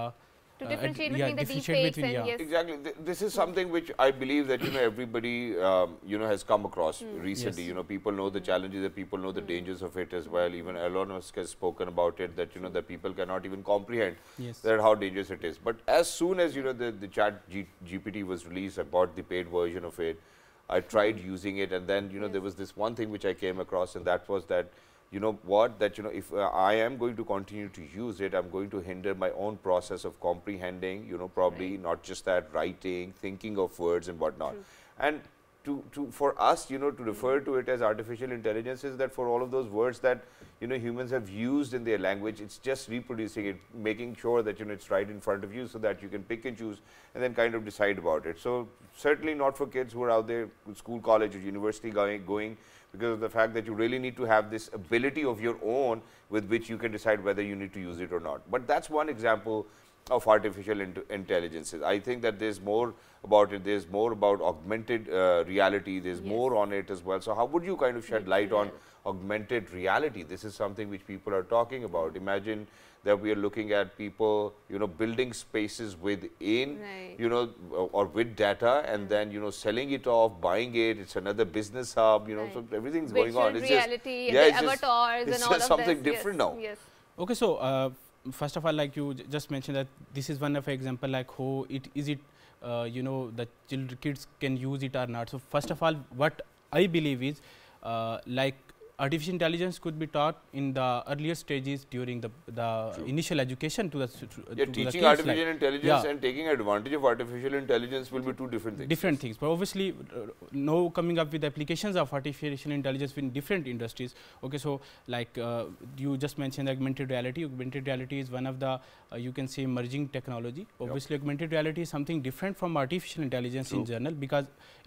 [SPEAKER 2] to
[SPEAKER 4] uh,
[SPEAKER 2] differentiate
[SPEAKER 4] yeah,
[SPEAKER 2] between the
[SPEAKER 4] differentiate
[SPEAKER 2] deepfakes
[SPEAKER 4] between,
[SPEAKER 2] and
[SPEAKER 4] yeah.
[SPEAKER 2] yes.
[SPEAKER 1] Exactly. Th- This is something which I believe that you know everybody um, you know has come across
[SPEAKER 2] Hmm.
[SPEAKER 1] recently.
[SPEAKER 4] Yes.
[SPEAKER 1] You know, people know the challenges, that people know the
[SPEAKER 2] Hmm.
[SPEAKER 1] dangers of it as well. Even Elon Musk has spoken about it. That you know that people cannot even comprehend
[SPEAKER 4] yes
[SPEAKER 1] that how dangerous it is. But as soon as you know the the Chat G- GPT was released, I bought the paid version of it. I tried using it, and then you know there was this one thing which I came across, and that was that you know what that you know if uh, I am going to continue to use it, I'm going to hinder my own process of comprehending. You know, probably
[SPEAKER 2] Right.
[SPEAKER 1] not just that writing, thinking of words and whatnot.
[SPEAKER 2] True.
[SPEAKER 1] And to, to for us, you know, to refer to it as artificial intelligence is that for all of those words that you know humans have used in their language, it's just reproducing it, making sure that you know it's right in front of you, so that you can pick and choose and then kind of decide about it. So certainly not for kids who are out there, school, college, or university going, going because of the fact that you really need to have this ability of your own with which you can decide whether you need to use it or not. But that's one example of artificial int intelligences. I think that there's more about it. There's more about augmented uh, reality. There's
[SPEAKER 2] Yes.
[SPEAKER 1] more on it as well. So how would you kind of shed light on augmented reality? This is something which people are talking about. Imagine that we are looking at people, you know, building spaces within,
[SPEAKER 2] Right.
[SPEAKER 1] you know, or- or with data, and then you know, selling it off, buying it. It's another business hub. You know, so everything's
[SPEAKER 2] Virtual
[SPEAKER 1] going on. It's just
[SPEAKER 2] reality,
[SPEAKER 1] yeah,
[SPEAKER 2] the
[SPEAKER 1] it's just-
[SPEAKER 2] avatars
[SPEAKER 1] it's
[SPEAKER 2] and all
[SPEAKER 1] just
[SPEAKER 2] of
[SPEAKER 1] something
[SPEAKER 2] this.
[SPEAKER 1] different
[SPEAKER 2] yes,
[SPEAKER 1] now.
[SPEAKER 2] Yes.
[SPEAKER 4] Okay, so uh, first of all, like you j- just mentioned that this is one of example like how it is it uh, you know the children kids can use it or not. So first of all, what I believe is uh, like artificial intelligence could be taught in the earlier stages during the the
[SPEAKER 1] True.
[SPEAKER 4] initial education to the to,
[SPEAKER 1] Yeah,
[SPEAKER 4] to the
[SPEAKER 1] teaching
[SPEAKER 4] like-
[SPEAKER 1] artificial intelligence
[SPEAKER 4] Yeah.
[SPEAKER 1] and taking advantage of artificial intelligence will be two different things.
[SPEAKER 4] different things but obviously uh, now coming up with applications of artificial intelligence in different industries okay so like uh, you just mentioned augmented reality augmented reality is one of the uh, you can say emerging technology obviously augmented reality is something different from artificial intelligence in general because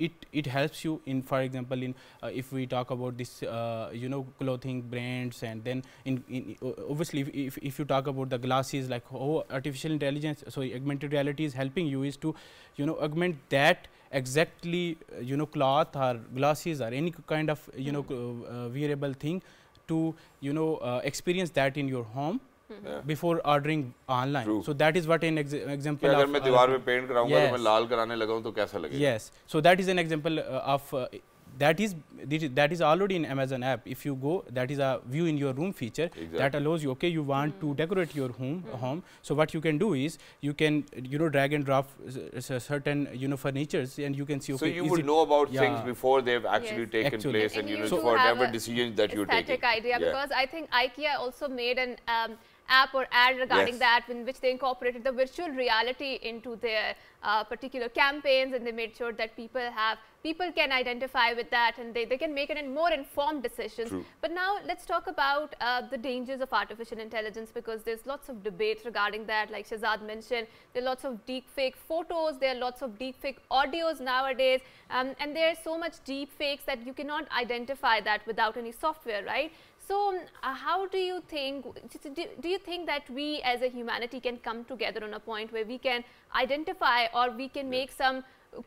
[SPEAKER 4] it it helps you in for example in uh, if we talk about this uh, you know clothing brands and then in, in o- obviously if, if, if you talk about the glasses like how artificial intelligence so augmented reality is helping you is to you know augment that exactly uh, you know cloth or glasses or any kind of you know
[SPEAKER 2] Hmm.
[SPEAKER 4] uh, uh, wearable thing to you know uh, experience that in your home
[SPEAKER 1] Yeah.
[SPEAKER 4] before ordering online
[SPEAKER 1] True.
[SPEAKER 4] so that is what an ex
[SPEAKER 1] कि
[SPEAKER 4] example
[SPEAKER 1] अगर
[SPEAKER 4] of
[SPEAKER 1] मैं
[SPEAKER 4] uh,
[SPEAKER 1] दीवार पे paint कराऊंगा तो मैं
[SPEAKER 4] Yes.
[SPEAKER 1] लाल कराने लगा हूं तो कैसा लगेगा
[SPEAKER 4] Yes. So that is an example uh, of uh, that is that is- that is already in Amazon app. If you go, that is a view in your room feature that allows you. Okay, you want to decorate your home home. So what you can do is you can you know drag and drop s- s- certain you know furnitures and you can see. Okay,
[SPEAKER 1] so you would know about things before they've actually
[SPEAKER 2] Yes.
[SPEAKER 1] taken
[SPEAKER 4] Actually.
[SPEAKER 1] place
[SPEAKER 2] And
[SPEAKER 1] and, you
[SPEAKER 2] you
[SPEAKER 1] know
[SPEAKER 2] do
[SPEAKER 1] for whatever
[SPEAKER 2] a
[SPEAKER 1] decisions that you're
[SPEAKER 2] aesthetic
[SPEAKER 1] taking.
[SPEAKER 2] idea
[SPEAKER 1] Yeah.
[SPEAKER 2] because I think IKEA also made an um, app or ad regarding
[SPEAKER 1] Yes.
[SPEAKER 2] that in which they incorporated the virtual reality into their uh, particular campaigns and they made sure that people have people can identify with that and they, they can make an more informed decisions
[SPEAKER 1] True.
[SPEAKER 2] but now let's talk about uh, the dangers of artificial intelligence because there's lots of debate regarding that. Like Shazad mentioned, there are lots of deep fake photos, there are lots of deep fake audios nowadays, um, and there's so much deep fakes that you cannot identify that without any software, right? So, uh, how do you think? Do, do you think that we as a humanity can come together on a point where we can identify or we can make some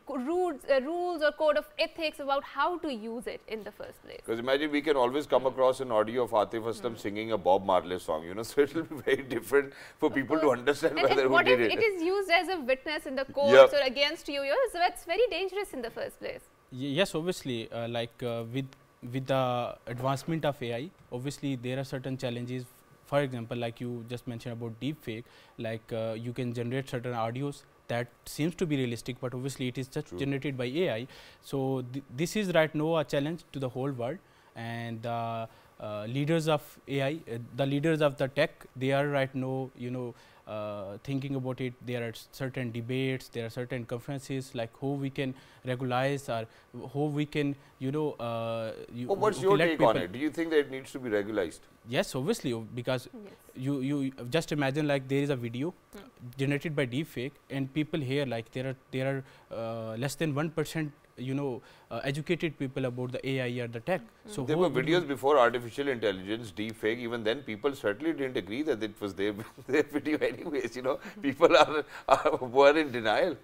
[SPEAKER 2] rules, uh, rules or code of ethics about how to use it in the first place?
[SPEAKER 1] Because imagine we can always come across an audio of Atif Aslam singing a Bob Marley song, you know, so it will be very different for people to understand
[SPEAKER 2] And,
[SPEAKER 1] whether
[SPEAKER 2] and
[SPEAKER 1] who
[SPEAKER 2] what
[SPEAKER 1] did
[SPEAKER 2] if
[SPEAKER 1] it.
[SPEAKER 2] it is used as a witness in the courts
[SPEAKER 1] Yep.
[SPEAKER 2] or against you? you know, so that's very dangerous in the first place.
[SPEAKER 4] Y- yes, obviously, uh, like uh, with with the advancement of AI, obviously there are certain challenges. For example, like you just mentioned about deepfake, like uh, you can generate certain audios that seems to be realistic, but obviously it is just
[SPEAKER 1] True.
[SPEAKER 4] generated by AI. So th- this is right now a challenge to the whole world, and the uh, leaders of AI, uh, the leaders of the tech, they are right now, you know, uh, thinking about it. There are certain debates, there are certain conferences, like how we can regularize or how we can, you know, uh, you,
[SPEAKER 1] Oh, what's your take on it? Do you think that it needs to be regularized?
[SPEAKER 4] Yes, obviously, because
[SPEAKER 2] Yes.
[SPEAKER 4] you you just imagine like there is a video
[SPEAKER 2] Hmm.
[SPEAKER 4] generated by deepfake and people here like there are there are uh, less than one percent you know uh, educated people about the AI or the tech. So
[SPEAKER 1] There were videos before artificial intelligence, deep fake. Even then, people certainly didn't agree that it was their, their video anyways. You know, people are, are were in denial.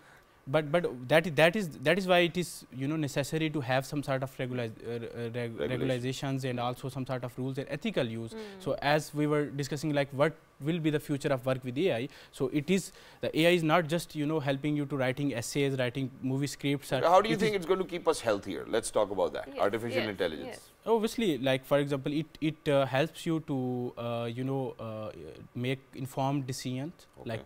[SPEAKER 4] but but that is that is that is why it is you know necessary to have some sort of regulariz uh, uh, reg
[SPEAKER 1] Regulation.
[SPEAKER 4] regulations and also some sort of rules and ethical use
[SPEAKER 2] Mm.
[SPEAKER 4] so as we were discussing like what will be the future of work with ai so it is the ai is not just you know helping you to writing essays writing movie scripts or
[SPEAKER 1] How do you
[SPEAKER 4] it is-
[SPEAKER 1] think it's going to keep us healthier? Let's talk about that.
[SPEAKER 2] Yes,
[SPEAKER 1] Artificial
[SPEAKER 2] yes,
[SPEAKER 1] intelligence.
[SPEAKER 2] yes.
[SPEAKER 4] obviously like for example it it uh, helps you to uh, you know uh, make informed decisions
[SPEAKER 1] Okay.
[SPEAKER 4] like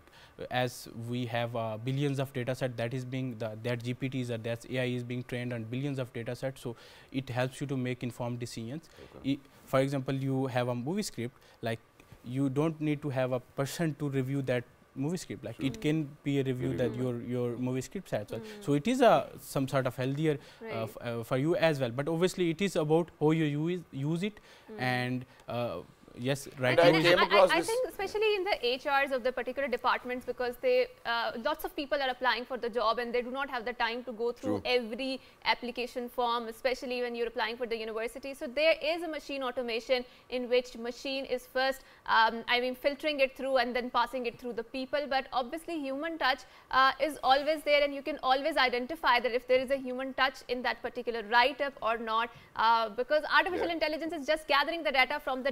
[SPEAKER 4] as we have uh, billions of data set that is being the, that gpts or that ai is being trained on billions of data sets so it helps you to make informed decisions
[SPEAKER 1] Okay.
[SPEAKER 4] I, for example you have a movie script like you don't need to have a person to review that movie script like it can be a review that your your movie scripts as well
[SPEAKER 2] Mm.
[SPEAKER 4] so it is a some sort of healthier uh,
[SPEAKER 2] Right.
[SPEAKER 4] f- uh, for you as well but obviously it is about how you use use it
[SPEAKER 2] Mm.
[SPEAKER 4] and uh, yes right
[SPEAKER 1] And I
[SPEAKER 2] And I, I, think especially in the HRs of the particular departments because they uh, lots of people are applying for the job and they do not have the time to go through
[SPEAKER 1] True.
[SPEAKER 2] every application form especially when you're applying for the university so there is a machine automation in which machine is first um, I mean filtering it through and then passing it through the people but obviously human touch uh, is always there and you can always identify that if there is a human touch in that particular write up or not uh, because artificial
[SPEAKER 1] Yeah.
[SPEAKER 2] intelligence is just gathering the data from the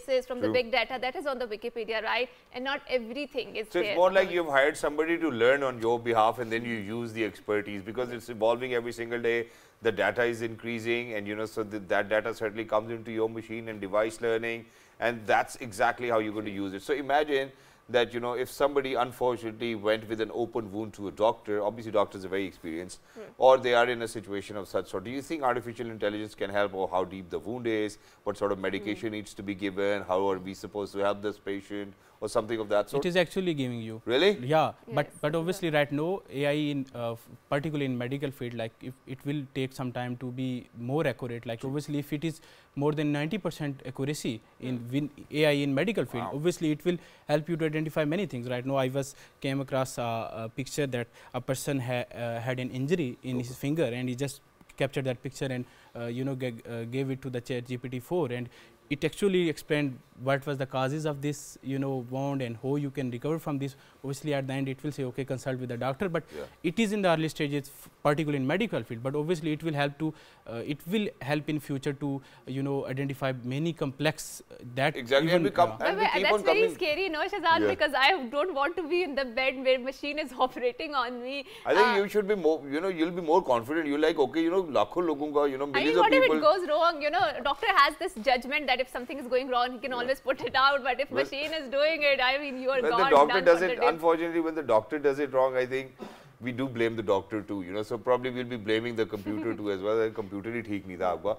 [SPEAKER 2] databases from the big data that is on the Wikipedia, right? And not everything is
[SPEAKER 1] So
[SPEAKER 2] there.
[SPEAKER 1] it's more like you've hired somebody to learn on your behalf and then you use the expertise because it's evolving every single day. The data is increasing and you know, so th that data certainly comes into your machine and device learning and that's exactly how you're going to use it. So imagine that you know if somebody unfortunately went with an open wound to a doctor, obviously doctors are very experienced, hmm. or they are in a situation of such sort. Do you think artificial intelligence can help or how deep the wound is, what sort of medication hmm. needs to be given, how are we supposed to help this patient or something of that sort?
[SPEAKER 4] it is actually giving you
[SPEAKER 1] Really?
[SPEAKER 4] yeah but
[SPEAKER 2] Yes,
[SPEAKER 4] but
[SPEAKER 2] yeah.
[SPEAKER 4] obviously right now ai in uh, particularly in medical field like if it will take some time to be more accurate like obviously if it is more than 90% accuracy in win ai in medical field
[SPEAKER 1] Wow.
[SPEAKER 4] obviously it will help you to identify many things right now i was came across a, a picture that a person ha, uh, had an injury in his finger and he just captured that picture and uh, you know g- uh, gave it to the chat gpt 4 and it actually explained what was the causes of this you know wound and how you can recover from this obviously at the end it will say okay consult with the doctor but
[SPEAKER 1] Yeah.
[SPEAKER 4] it is in the early stages particularly in medical field but obviously it will help to uh, it will help in future to you know identify many complex uh, that
[SPEAKER 1] Exactly, and
[SPEAKER 4] even,
[SPEAKER 1] we come-
[SPEAKER 4] yeah.
[SPEAKER 1] and we keep
[SPEAKER 2] that's
[SPEAKER 1] on
[SPEAKER 2] very
[SPEAKER 1] coming-
[SPEAKER 2] scary, no, Shazad,
[SPEAKER 1] Yeah.
[SPEAKER 2] because I don't want to be in the bed where machine is operating on me.
[SPEAKER 1] I think
[SPEAKER 2] Uh,
[SPEAKER 1] you should be more, you know, you'll be more confident. You're like, okay, you know, lakhon logon ka, you know, millions
[SPEAKER 2] I mean,
[SPEAKER 1] millions
[SPEAKER 2] what
[SPEAKER 1] of
[SPEAKER 2] if it
[SPEAKER 1] people.
[SPEAKER 2] goes wrong? You know, doctor has this judgment that if something is going wrong, he can always put it out. But if
[SPEAKER 1] Well-
[SPEAKER 2] machine is doing it, I mean, you are
[SPEAKER 1] when
[SPEAKER 2] gone.
[SPEAKER 1] the doctor
[SPEAKER 2] done
[SPEAKER 1] does
[SPEAKER 2] for
[SPEAKER 1] it,
[SPEAKER 2] the day.
[SPEAKER 1] unfortunately, when the doctor does it wrong, I think we do blame the doctor too, you know. So probably we'll be blaming the computer too as well. The computer ही ठीक नहीं था आपका.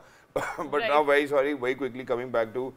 [SPEAKER 1] but now
[SPEAKER 2] Right.
[SPEAKER 1] very sorry, very quickly coming back to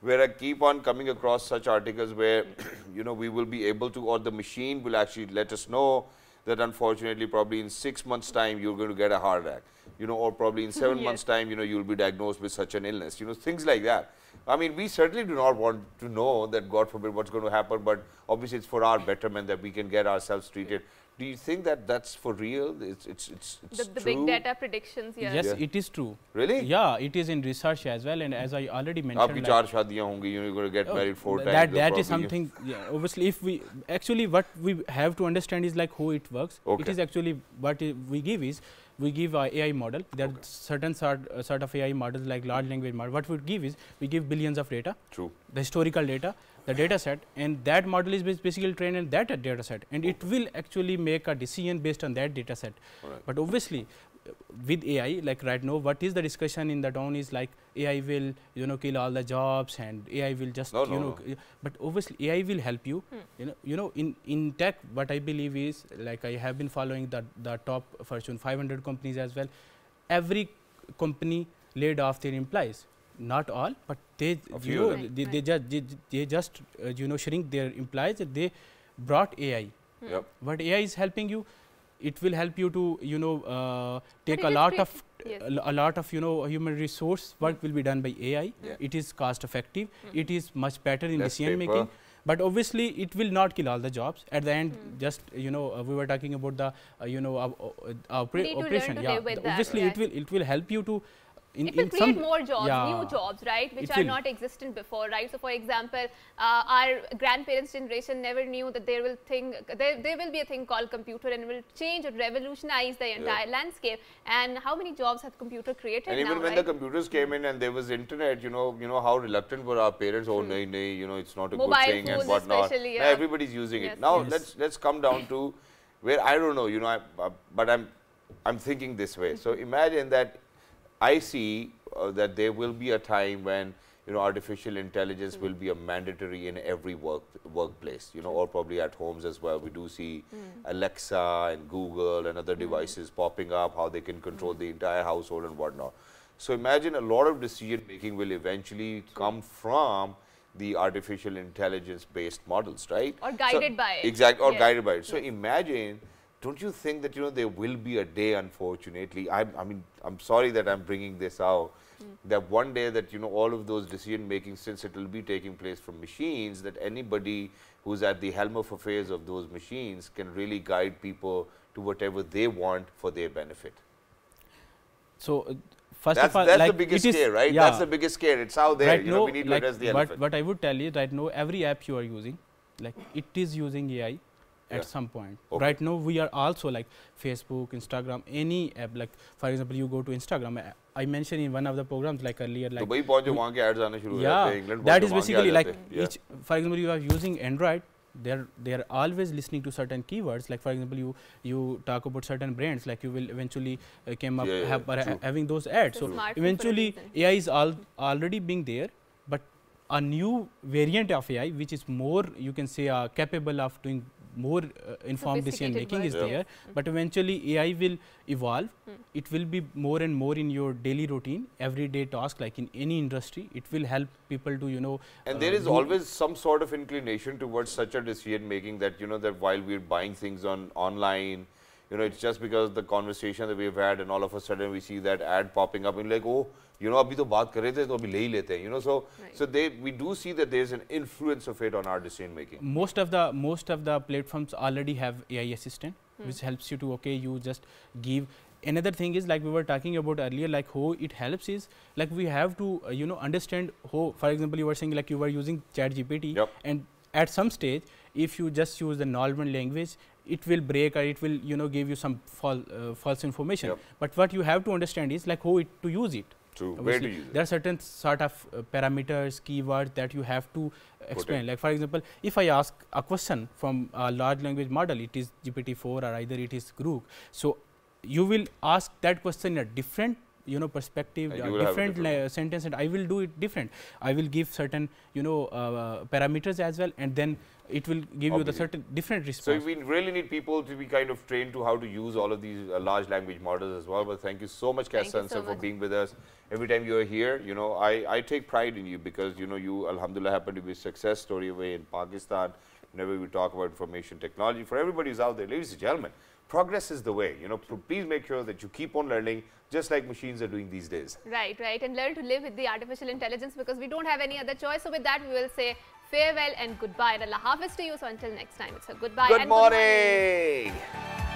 [SPEAKER 1] where I keep on coming across such articles where, you know, we will be able to, or the machine will actually let us know that unfortunately probably in six months time you're going to get a heart attack, you know, or probably in seven
[SPEAKER 2] Yes.
[SPEAKER 1] months time, you know, you'll be diagnosed with such an illness, you know, things like that. I mean, we certainly do not want to know that God forbid what's going to happen, but obviously it's for our betterment that we can get ourselves treated. Do you think that that's for real? It's, it's, it's, it's
[SPEAKER 2] The, the
[SPEAKER 1] true?
[SPEAKER 2] big data predictions, yeah.
[SPEAKER 4] Yes,
[SPEAKER 1] Yeah.
[SPEAKER 4] it is true.
[SPEAKER 1] Really?
[SPEAKER 4] Yeah, it is in research as well, and as I already
[SPEAKER 1] आपकी
[SPEAKER 4] mentioned. like-
[SPEAKER 1] चार शादियां होंगी you're going to get
[SPEAKER 4] Oh,
[SPEAKER 1] married four
[SPEAKER 4] th-
[SPEAKER 1] times
[SPEAKER 4] That
[SPEAKER 1] so
[SPEAKER 4] that is
[SPEAKER 1] probably-
[SPEAKER 4] something. Yeah, obviously, if we actually what we have to understand is like how it works. It
[SPEAKER 1] Okay.
[SPEAKER 4] is actually what i- we give is we give a AI model. There are certain sort uh, sort of AI models like large language model. What we give is we give billions of data,
[SPEAKER 1] true
[SPEAKER 4] the historical data, the data set, and that model is basically trained on that data set, and it will actually make a decision based on that data set.
[SPEAKER 1] Alright.
[SPEAKER 4] But obviously, with AI, like right now, what is the discussion in the town is like AI will you know kill all the jobs and AI will just
[SPEAKER 1] No,
[SPEAKER 4] you
[SPEAKER 1] no,
[SPEAKER 4] know.
[SPEAKER 1] no.
[SPEAKER 4] But obviously, AI will help you. Hmm. You know, you know, in in tech, what I believe is like I have been following the the top Fortune 500 companies as well. Every company laid off their employees. Not all, but they
[SPEAKER 1] A
[SPEAKER 4] you know
[SPEAKER 1] of
[SPEAKER 2] them.
[SPEAKER 4] they,
[SPEAKER 2] Right,
[SPEAKER 4] they just they, they just uh, you know shrink their employees. They brought AI.
[SPEAKER 1] yep
[SPEAKER 4] What AI is helping you, it will help you to you know uh, take a lot of
[SPEAKER 2] yes.
[SPEAKER 4] a lot of you know human resource work will be done by AI.
[SPEAKER 1] Yeah.
[SPEAKER 4] It is cost effective. It is much better in
[SPEAKER 1] Less
[SPEAKER 4] decision
[SPEAKER 1] paper.
[SPEAKER 4] making. But obviously, it will not kill all the jobs. At the end, just you know, uh, we were talking about the uh, you know uh, uh, uh, opera-
[SPEAKER 2] need to learn
[SPEAKER 4] operation. yeah,
[SPEAKER 2] live with that,
[SPEAKER 4] obviously, it will it will help you to. In,
[SPEAKER 2] it will create
[SPEAKER 4] some,
[SPEAKER 2] more jobs,
[SPEAKER 4] yeah,
[SPEAKER 2] new jobs, right, which
[SPEAKER 4] It
[SPEAKER 2] are
[SPEAKER 4] will.
[SPEAKER 2] not existent before, right? So, for example, uh, our grandparents' generation never knew that there will thing there, there will be a thing called computer and will change or revolutionize the entire landscape. And how many jobs have computer created
[SPEAKER 1] and even
[SPEAKER 2] now,
[SPEAKER 1] when
[SPEAKER 2] right?
[SPEAKER 1] the computers came in and there was internet you know you know how reluctant were our parents oh nahi, nahi, you know it's not a
[SPEAKER 2] Mobile
[SPEAKER 1] good thing and
[SPEAKER 2] phones
[SPEAKER 1] whatnot
[SPEAKER 2] especially,
[SPEAKER 1] Now everybody's using
[SPEAKER 2] Yes,
[SPEAKER 1] it now
[SPEAKER 4] yes.
[SPEAKER 1] let's let's come down to where i don't know you know I, uh, but i'm i'm thinking this way so imagine that i see uh, that there will be a time when you know artificial intelligence will be a mandatory in every work workplace you know or probably at homes as well. We do see hmm. alexa and google and other hmm. devices popping up how they can control hmm. the entire household and whatnot. So imagine a lot of decision making will eventually come from the artificial intelligence based models right?
[SPEAKER 2] Or
[SPEAKER 1] So-
[SPEAKER 2] guided by it.
[SPEAKER 1] Exactly, or
[SPEAKER 2] Yes.
[SPEAKER 1] guided by it. So imagine don't you think that you know there will be a day unfortunately I, I mean i'm sorry that i'm bringing this out that one day that you know all of those decision making since it will be taking place from machines that anybody who's at the helm of affairs of those machines can really guide people to whatever they want for their benefit.
[SPEAKER 4] So uh, first
[SPEAKER 1] that's
[SPEAKER 4] of all,
[SPEAKER 1] that's
[SPEAKER 4] like
[SPEAKER 1] the biggest
[SPEAKER 4] it is,
[SPEAKER 1] scare right?
[SPEAKER 4] Yeah,
[SPEAKER 1] that's the biggest scare. It's out there
[SPEAKER 4] right
[SPEAKER 1] you know
[SPEAKER 4] now,
[SPEAKER 1] we need to address the
[SPEAKER 4] what,
[SPEAKER 1] elephant.
[SPEAKER 4] what I would tell you right now, every app you are using, like it is using AI
[SPEAKER 1] Yeah.
[SPEAKER 4] at some point.
[SPEAKER 1] Okay.
[SPEAKER 4] Right now, we are also like Facebook, Instagram, any app. Like for example, you go to Instagram. I, I mentioned in one of the programs like earlier, like
[SPEAKER 1] Dubai पहुंचे वहां के ads आने शुरू हो जाते
[SPEAKER 4] yeah,
[SPEAKER 1] हैं England
[SPEAKER 4] that
[SPEAKER 1] पहुंचे
[SPEAKER 4] is
[SPEAKER 1] वहां के आ
[SPEAKER 4] basically like
[SPEAKER 1] जाते हैं। Yeah.
[SPEAKER 4] each. For example, you are using Android. They're they're always listening to certain keywords. Like for example, you you talk about certain brands. Like you will eventually uh, came up
[SPEAKER 1] Yeah, yeah,
[SPEAKER 4] have, are
[SPEAKER 1] true.
[SPEAKER 4] having those ads.
[SPEAKER 2] It's a
[SPEAKER 4] So
[SPEAKER 2] smartphone for a
[SPEAKER 4] eventually,
[SPEAKER 2] reason.
[SPEAKER 4] AI is all already being there, but a new variant of AI, which is more you can say uh, capable of doing more uh, informed decision
[SPEAKER 2] Sophisticated
[SPEAKER 4] making is
[SPEAKER 2] work,
[SPEAKER 4] there.
[SPEAKER 2] yes.
[SPEAKER 4] But eventually, AI will evolve.
[SPEAKER 2] Hmm.
[SPEAKER 4] It will be more and more in your daily routine, everyday task. Like in any industry, it will help people to you know.
[SPEAKER 1] And
[SPEAKER 4] uh,
[SPEAKER 1] there is always some sort of inclination towards such a decision making that you know that while we're buying things on online, you know, it's just because the conversation that we've had and all of a sudden we see that ad popping up and like, oh, you know, abhi baat kar rahe abhi le hi lete. You know, so
[SPEAKER 2] right.
[SPEAKER 1] so they we do see that there is an influence of it on our decision making.
[SPEAKER 4] Most of the most of the platforms already have AI assistant, hmm. which helps you to okay, you just give. Another thing is like we were talking about earlier, like how it helps is like we have to uh, you know understand how. For example, you were saying like you were using ChatGPT,
[SPEAKER 1] yep.
[SPEAKER 4] and at some stage, if you just use the normal language, it will break or it will you know give you some fal uh, false information.
[SPEAKER 1] Yep.
[SPEAKER 4] But what you have to understand is like how it, to use it.
[SPEAKER 1] To
[SPEAKER 4] Obviously,
[SPEAKER 1] to use it?
[SPEAKER 4] There are certain sort of uh, parameters, keywords that you have to explain. Like for example, if I ask a question from a large language model, it is GPT-4 or either it is Grok. So you will ask that question in a different you know perspective uh,
[SPEAKER 1] you
[SPEAKER 4] different
[SPEAKER 1] different
[SPEAKER 4] sentence and i will do it different i will give certain you know uh, parameters as well and then it will give you the certain different response.
[SPEAKER 1] So we really need people to be kind of trained to how to use all of these uh, large language models as well. But thank you so much,
[SPEAKER 2] Thank you
[SPEAKER 1] Kassan,
[SPEAKER 2] so
[SPEAKER 1] for
[SPEAKER 2] much.
[SPEAKER 1] being with us. Every time you are here, you know, I, I take pride in you because, you know, you, alhamdulillah, happen to be a success story away in Pakistan. Whenever we talk about information technology, for everybody who's out there, ladies and gentlemen, progress is the way. You know, please make sure that you keep on learning just like machines are doing these days.
[SPEAKER 2] Right, right. And learn to live with the artificial intelligence because we don't have any other choice. So with that, we will say farewell and goodbye. And Allah Hafiz to you. So until next time, it's a goodbye
[SPEAKER 1] Good
[SPEAKER 2] and
[SPEAKER 1] morning.